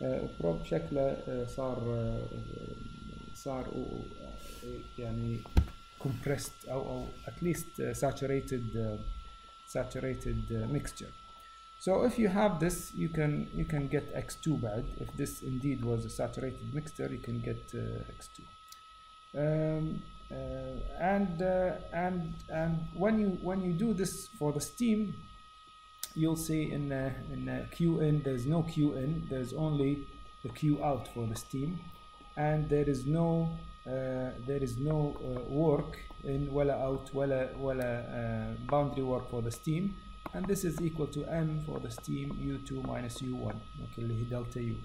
uh, prob شكله uh, صار uh, صار uh, يعني compressed او او at least uh, saturated uh, saturated uh, mixture so if you have this you can you can get x2 بعد if this indeed was a saturated mixture you can get uh, x2 um, uh, uh, and uh, and and when you when you do this for the steam you'll see in uh, in uh, qn there's no qn there's only the q out for the steam. And there is no uh, there is no uh, work in well out well wala boundary work for the steam. And this is equal to m for the steam u2 minus u1 okay delta u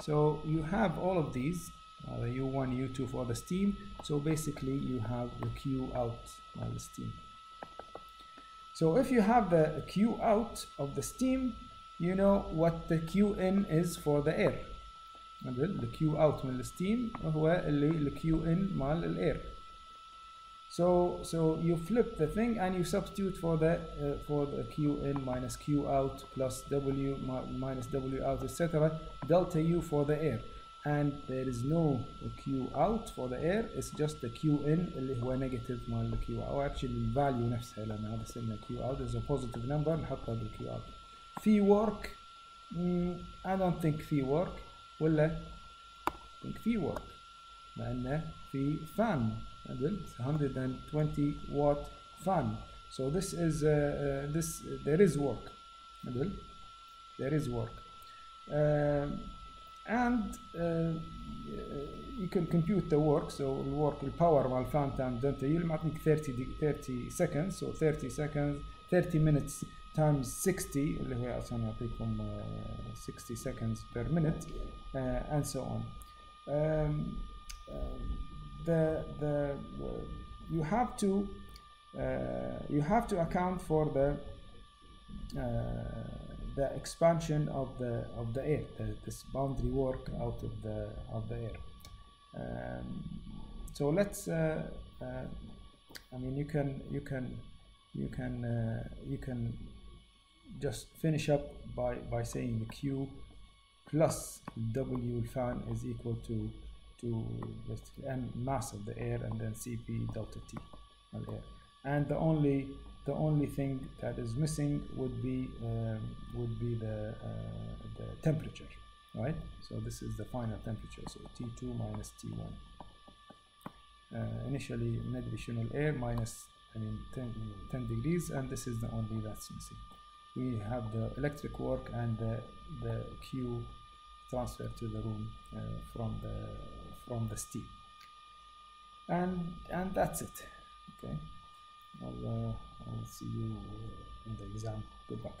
so you have all of these uh, the u1 u2 for the steam so basically you have the q out by the steam so if you have the q out of the steam you know what the q in is for the air the q out من الستيم هو اللي ال q in مال الاير so so you flip the thing and you substitute for the uh, for the q in minus q out plus w mi- minus w out etc delta u for the air and there is no q out for the air it's just the q in اللي هو negative مال ال q out او actually الفاليو نفسها لان هذا سمى q out is a positive number نحطها بال q out في work mm, I don't think في work ولا I think في work لأنه في fan عدل 120 watt fan so this is uh, uh, this there is work عدل there is work um, and uh, you can compute the work so the work the power مال fan times delta U معطيك 30 دي- 30 seconds so 30 seconds 30 minutes times 60 اللي هو عشان يعطيكم uh, 60 seconds per minute uh, and so on um, um, the, the the you have to uh, you have to account for the uh, the expansion of the of the air, the, this boundary work out of the of the air. Um, so let's. Uh, uh, I mean, you can you can you can uh, you can just finish up by by saying the Q plus W fan is equal to to m mass of the air and then Cp delta T of air. And the only the only thing that is missing would be um, would be the uh, the temperature, right? So this is the final temperature. So T2 minus T1. Uh, initially ندري شنو الاir minus I mean 10, 10 degrees and this is the only that's missing. We have the electric work and the the Q transfer to the room uh, from the from the steam and and that's it okay I'll, uh, I'll see you in the exam. Good luck